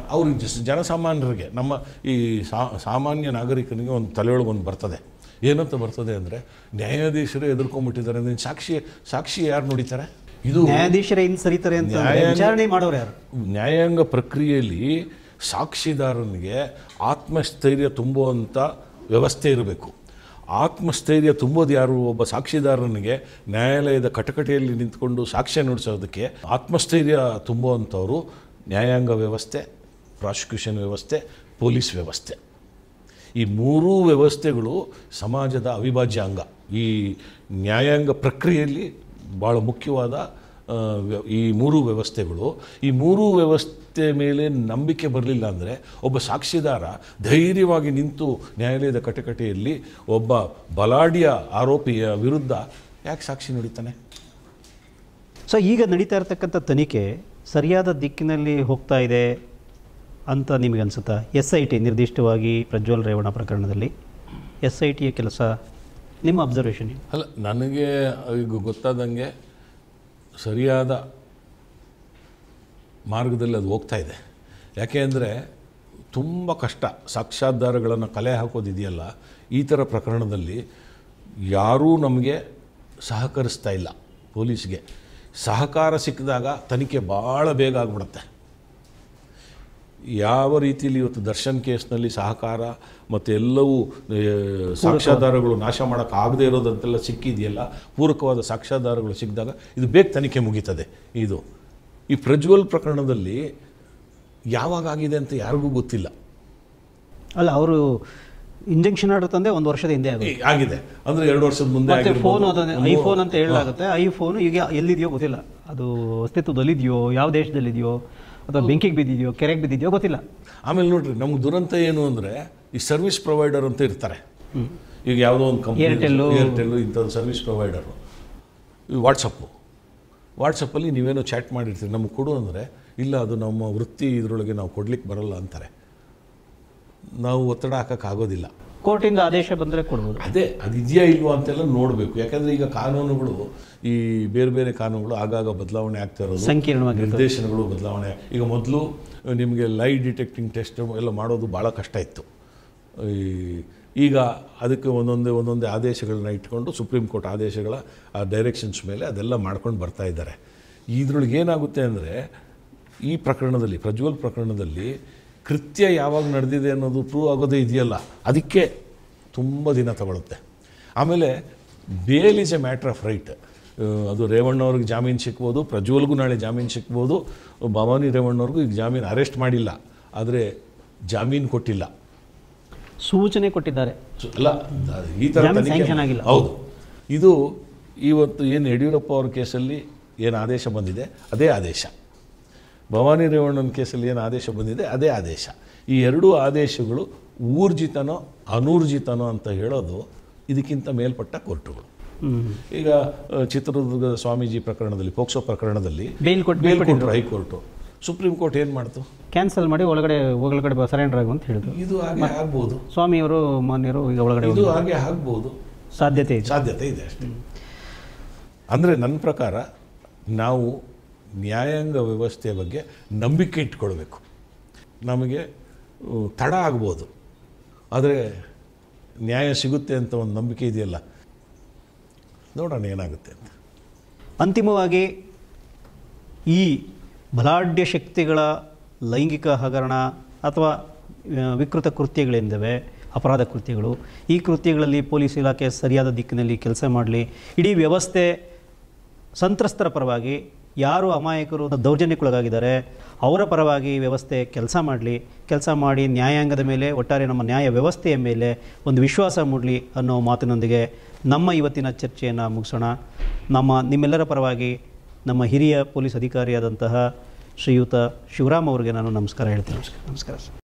ಅವ್ರಿಗೆ ಜಸ್- ಜನಸಾಮಾನ್ಯರಿಗೆ ನಮ್ಮ ಈ ಸಾ- ಸಾಮಾನ್ಯ ನಾಗರಿಕನಿಗೆ ಒಂದು ತಲೆಯೊಳಗೆ ಒಂದು ಬರ್ತದೆ. ಏನಂತ ಬರ್ತದೆ ಅಂದರೆ ನ್ಯಾಯಾಧೀಶರು ಎದುರ್ಕೊಂಡ್ಬಿಟ್ಟಿದ್ದಾರೆ. ಅಂದ್ರೆ ಸಾಕ್ಷಿ ಸಾಕ್ಷಿ ಯಾರು ನೋಡಿತಾರೆ? ಇದು ನ್ಯಾಯಾಧೀಶರೇ ಇನ್ನು ಸರಿತಾರೆ ಅಂತ ವಿಚಾರಣೆ ಮಾಡೋರು ಯಾರು? ನ್ಯಾಯಾಂಗ ಪ್ರಕ್ರಿಯೆಯಲ್ಲಿ ಸಾಕ್ಷಿದಾರನಿಗೆ ಆತ್ಮಸ್ಥೈರ್ಯ ತುಂಬುವಂಥ ವ್ಯವಸ್ಥೆ ಇರಬೇಕು. ಆತ್ಮಸ್ಥೈರ್ಯ ತುಂಬೋದು ಯಾರು? ಒಬ್ಬ ಸಾಕ್ಷಿದಾರನಿಗೆ ನ್ಯಾಯಾಲಯದ ಕಟಕಟೆಯಲ್ಲಿ ನಿಂತ್ಕೊಂಡು ಸಾಕ್ಷ್ಯ ನುಡಿಸೋದಕ್ಕೆ ಆತ್ಮಸ್ಥೈರ್ಯ ತುಂಬುವಂಥವ್ರು ನ್ಯಾಯಾಂಗ ವ್ಯವಸ್ಥೆ, ಪ್ರಾಸಿಕ್ಯೂಷನ್ ವ್ಯವಸ್ಥೆ, ಪೊಲೀಸ್ ವ್ಯವಸ್ಥೆ. ಈ ಮೂರೂ ವ್ಯವಸ್ಥೆಗಳು ಸಮಾಜದ ಅವಿಭಾಜ್ಯ ಅಂಗ. ಈ ನ್ಯಾಯಾಂಗ ಪ್ರಕ್ರಿಯೆಯಲ್ಲಿ ಭಾಳ ಮುಖ್ಯವಾದ ಈ ಮೂರು ವ್ಯವಸ್ಥೆಗಳು. ಈ ಮೂರೂ ವ್ಯವಸ್ಥೆ ಮೇಲೆ ನಂಬಿಕೆ ಬರಲಿಲ್ಲ ಅಂದರೆ ಒಬ್ಬ ಸಾಕ್ಷಿದಾರ ಧೈರ್ಯವಾಗಿ ನಿಂತು ನ್ಯಾಯಾಲಯದ ಕಟಕಟೆಯಲ್ಲಿ ಒಬ್ಬ ಬಲಾಢ್ಯ ಆರೋಪಿಯ ವಿರುದ್ಧ ಯಾಕೆ ಸಾಕ್ಷಿ ನಡೀತಾನೆ ಸೊ ಈಗ ನಡೀತಾ ಇರತಕ್ಕಂಥ ತನಿಖೆ ಸರಿಯಾದ ದಿಕ್ಕಿನಲ್ಲಿ ಹೋಗ್ತಾ ಇದೆ ಅಂತ ನಿಮಗೆ ಅನಿಸುತ್ತಾ ಎಸ್ ಐ ಟಿ ನಿರ್ದಿಷ್ಟವಾಗಿ ಪ್ರಜ್ವಲ್ ರೇವಣ ಪ್ರಕರಣದಲ್ಲಿ ಎಸ್ ಐ ಟಿಯ ಕೆಲಸ ನಿಮ್ಮ ಅಬ್ಸರ್ವೇಷನ್ ಅಲ್ಲ, ನನಗೆ ಈಗ ಗೊತ್ತಾದಂಗೆ ಸರಿಯಾದ ಮಾರ್ಗದಲ್ಲಿ ಅದು ಹೋಗ್ತಾ ಇದೆ. ಯಾಕೆ ಅಂದರೆ ತುಂಬ ಕಷ್ಟ. ಸಾಕ್ಷ್ಯಾಧಾರಗಳನ್ನು ಕಲೆ ಹಾಕೋದಿದೆಯಲ್ಲ, ಈ ಥರ ಪ್ರಕರಣದಲ್ಲಿ ಯಾರೂ ನಮಗೆ ಸಹಕರಿಸ್ತಾ ಇಲ್ಲ ಪೊಲೀಸ್ಗೆ. ಸಹಕಾರ ಸಿಕ್ಕಿದಾಗ ತನಿಖೆ ಭಾಳ ಬೇಗ ಆಗಿಬಿಡುತ್ತೆ. ಯಾವ ರೀತಿಯಲ್ಲಿ ಇವತ್ತು ದರ್ಶನ್ ಕೇಸ್ನಲ್ಲಿ ಸಹಕಾರ ಮತ್ತು ಎಲ್ಲವೂ ಸಾಕ್ಷ್ಯಾಧಾರಗಳು ನಾಶ ಮಾಡೋಕ್ಕಾಗದೇ ಇರೋದಂತೆಲ್ಲ ಸಿಕ್ಕಿದೆಯಲ್ಲ, ಪೂರಕವಾದ ಸಾಕ್ಷ್ಯಾಧಾರಗಳು ಸಿಕ್ಕಿದಾಗ ಇದು ಬೇಗ ತನಿಖೆ ಮುಗೀತದೆ ಇದು. ಈ ಪ್ರಜ್ವಲ್ ಪ್ರಕರಣದಲ್ಲಿ ಯಾವಾಗ ಆಗಿದೆ ಅಂತ ಯಾರಿಗೂ ಗೊತ್ತಿಲ್ಲ. ಅಲ್ಲ, ಅವರು ಇಂಜೆಕ್ಷನ್ ಆರ್ಡರ್ ತಂದೆ ಒಂದು ವರ್ಷದ ಹಿಂದೆ ಆಗಿದೆ. ಅಂದರೆ ಎರಡು ವರ್ಷದ ಮುಂದೆ ಫೋನ್. ಐಫೋನ್ ಅಂತ ಹೇಳಲಾಗುತ್ತೆ. ಐಫೋನ್ ಈಗ ಎಲ್ಲಿದೆಯೋ ಗೊತ್ತಿಲ್ಲ. ಅದು ಅಸ್ತಿತ್ವದಲ್ಲಿದೆಯೋ ಯಾವ ದೇಶದಲ್ಲಿದೆಯೋ ಅಥವಾ ಬೆಂಕಿಗೆ ಬಿದ್ದಿದೆಯೋ ಕೆರೆಗೆ ಬಿದ್ದಿದೆಯೋ ಗೊತ್ತಿಲ್ಲ. ಆಮೇಲೆ ನೋಡ್ರಿ ನಮ್ಗೆ ದುರಂತ ಏನು ಅಂದರೆ ಈ ಸರ್ವಿಸ್ ಪ್ರೊವೈಡರ್ ಅಂತ ಇರ್ತಾರೆ. ಈಗ ಯಾವುದೋ ಒಂದು ಕಂಪ್ನಿ ಏರ್ಟೆಲ್ಲು ಏರ್ಟೆಲ್ಲು ಇಂಥದ್ದು ಸರ್ವಿಸ್ ಪ್ರೊವೈಡರು. ವಾಟ್ಸಪ್ಪು ವಾಟ್ಸಪ್ಪಲ್ಲಿ ನೀವೇನೋ ಚಾಟ್ ಮಾಡಿರ್ತೀರಿ. ನಮ್ಗೆ ಕೊಡು ಅಂದರೆ ಇಲ್ಲ ಅದು ನಮ್ಮ ವೃತ್ತಿ ಇದರೊಳಗೆ ನಾವು ಕೊಡ್ಲಿಕ್ಕೆ ಬರಲ್ಲ ಅಂತಾರೆ. ನಾವು ಒತ್ತಡ ಹಾಕೋಕ್ಕಾಗೋದಿಲ್ಲ ಕೋರ್ಟಿಂದ ಆದೇಶ ಬಂದರೆ ಕೊಡ್ಬೋದು. ಅದೇ ಅದು ಇದೆಯಾ ಇಲ್ವೋ ಅಂತೆಲ್ಲ ನೋಡಬೇಕು. ಯಾಕಂದರೆ ಈಗ ಕಾನೂನುಗಳು ಈ ಬೇರೆ ಬೇರೆ ಕಾನೂನುಗಳು ಆಗಾಗ ಬದಲಾವಣೆ ಆಗ್ತಾ ಇರೋದು. ಸಂಕೀರ್ಣವಾಗಿ ನಿರ್ದೇಶನಗಳು ಬದಲಾವಣೆ ಈಗ ಮೊದಲು ನಿಮಗೆ ಲೈ ಡಿಟೆಕ್ಟಿಂಗ್ ಟೆಸ್ಟ್ ಎಲ್ಲ ಮಾಡೋದು ಭಾಳ ಕಷ್ಟ ಇತ್ತು. ಈ ಈಗ ಅದಕ್ಕೆ ಒಂದೊಂದೇ ಒಂದೊಂದೇ ಆದೇಶಗಳನ್ನ ಇಟ್ಕೊಂಡು ಸುಪ್ರೀಂ ಕೋರ್ಟ್ ಆದೇಶಗಳ ಆ ಡೈರೆಕ್ಷನ್ಸ್ ಮೇಲೆ ಅದೆಲ್ಲ ಮಾಡ್ಕೊಂಡು ಬರ್ತಾ ಇದ್ದಾರೆ. ಇದ್ರೊಳಗೆ ಏನಾಗುತ್ತೆ ಅಂದರೆ ಈ ಪ್ರಕರಣದಲ್ಲಿ ಪ್ರಜ್ವಲ್ ಪ್ರಕರಣದಲ್ಲಿ ಕೃತ್ಯ ಯಾವಾಗ ನಡೆದಿದೆ ಅನ್ನೋದು ಪ್ರೂವ್ ಆಗೋದೇ ಇದೆಯಲ್ಲ. ಅದಕ್ಕೆ ತುಂಬ ದಿನ ತಗೊಳುತ್ತೆ. ಆಮೇಲೆ bail is a matter of right ಅದು ರೇವಣ್ಣವ್ರಿಗೆ ಜಾಮೀನು ಸಿಕ್ಬೋದು ಪ್ರಜ್ವಲ್ಗೂ ನಾಳೆ ಜಾಮೀನು ಸಿಕ್ಬೋದು ಭವಾನಿ ರೇವಣ್ಣವ್ರಿಗೂ ಈಗ ಜಾಮೀನು ಅರೆಸ್ಟ್ ಮಾಡಿಲ್ಲ. ಆದರೆ ಜಾಮೀನು ಕೊಟ್ಟಿಲ್ಲ. ಸೂಚನೆ ಕೊಟ್ಟಿದ್ದಾರೆ. ಅಲ್ಲ ಈ ಥರ. ಹೌದು. ಇದು ಇವತ್ತು ಏನು ಯಡಿಯೂರಪ್ಪ ಅವ್ರ ಕೇಸಲ್ಲಿ ಏನು ಆದೇಶ ಬಂದಿದೆ? ಅದೇ ಆದೇಶ. ಭವಾನಿ ರೇವಣ್ಣನ ಕೇಸಲ್ಲಿ ಏನು ಆದೇಶ ಬಂದಿದೆ? ಅದೇ ಆದೇಶ. ಈ ಎರಡೂ ಆದೇಶಗಳು ಊರ್ಜಿತನೋ ಅನೂರ್ಜಿತನೋ ಅಂತ ಹೇಳೋದು ಇದಕ್ಕಿಂತ ಮೇಲ್ಪಟ್ಟ ಕೋರ್ಟುಗಳು. ಈಗ ಚಿತ್ರದುರ್ಗ ಚಿತ್ರದುರ್ಗದ ಸ್ವಾಮೀಜಿ ಪ್ರಕರಣದಲ್ಲಿ ಪೋಕ್ಸೋ ಪ್ರಕರಣದಲ್ಲಿ ಬೇಲ್ ಕೊಟ್ಟರು ಹೈಕೋರ್ಟು. ಸುಪ್ರೀಂ ಕೋರ್ಟ್ ಏನು ಮಾಡ್ತು? ಕ್ಯಾನ್ಸಲ್ ಮಾಡಿ ಒಳಗಡೆ ಒಳಗಡೆ ಸರೆಂಡರ್ ಆಗು ಅಂತ ಹೇಳಿದ್ರು. ಇದು ಹಾಗೆ ಆಗ್ಬೋದು. ಸ್ವಾಮಿಯವರು ಮಾನ್ಯರು ಈಗ ಒಳಗಡೆ ಇದು ಹೋಗಿ- ಹಾಗೆ ಆಗ್ಬೋದು. ಸಾಧ್ಯತೆ ಇದೆ. ಸಾಧ್ಯತೆ ಇದೆ ಅಷ್ಟೇ. ಅಂದರೆ ನನ್ನ ಪ್ರಕಾರ ನಾವು ನ್ಯಾಯಾಂಗ ವ್ಯವಸ್ಥೆಯ ಬಗ್ಗೆ ನಂಬಿಕೆ ಇಟ್ಕೊಳ್ಬೇಕು. ನಮಗೆ ತಡ ಆಗ್ಬೋದು. ಆದರೆ ನ್ಯಾಯ ಸಿಗುತ್ತೆ ಅಂತ ಒಂದು ನಂಬಿಕೆ ಇದೆಯಲ್ಲ, ನೋಡೋಣ ಏನಾಗುತ್ತೆ ಅಂತ. ಅಂತಿಮವಾಗಿ, ಈ ಬಲಾಢ್ಯ ಶಕ್ತಿಗಳ ಲೈಂಗಿಕ ಹಗರಣ ಅಥವಾ ವಿಕೃತ ಕೃತ್ಯಗಳೆಂದಿವೆ, ಅಪರಾಧ ಕೃತ್ಯಗಳು, ಈ ಕೃತ್ಯಗಳಲ್ಲಿ ಪೊಲೀಸ್ ಇಲಾಖೆ ಸರಿಯಾದ ದಿಕ್ಕಿನಲ್ಲಿ ಕೆಲಸ ಮಾಡಲಿ. ಇಡೀ ವ್ಯವಸ್ಥೆ ಸಂತ್ರಸ್ತರ ಪರವಾಗಿ ಯಾರು ಅಮಾಯಕರು ದೌರ್ಜನ್ಯಕ್ಕೊಳಗಾಗಿದ್ದಾರೆ, ಅವರ ಪರವಾಗಿ ವ್ಯವಸ್ಥೆ ಕೆಲಸ ಮಾಡಲಿ, ಕೆಲಸ ಮಾಡಿ ನ್ಯಾಯಾಂಗದ ಮೇಲೆ, ಒಟ್ಟಾರೆ ನಮ್ಮ ನ್ಯಾಯ ವ್ಯವಸ್ಥೆಯ ಮೇಲೆ ಒಂದು ವಿಶ್ವಾಸ ಮೂಡಲಿ ಅನ್ನೋ ಮಾತಿನೊಂದಿಗೆ ನಮ್ಮ ಇವತ್ತಿನ ಚರ್ಚೆಯನ್ನು ಮುಗಿಸೋಣ. ನಮ್ಮ ನಿಮ್ಮೆಲ್ಲರ ಪರವಾಗಿ ನಮ್ಮ ಹಿರಿಯ ಪೊಲೀಸ್ ಅಧಿಕಾರಿಯಾದಂತಹ ಶ್ರೀಯುತ ಶಿವರಾಮ್ ಅವರಿಗೆ ನಾನು ನಮಸ್ಕಾರ ಹೇಳ್ತೀನಿ. ನಮಸ್ಕಾರ ಸರ್.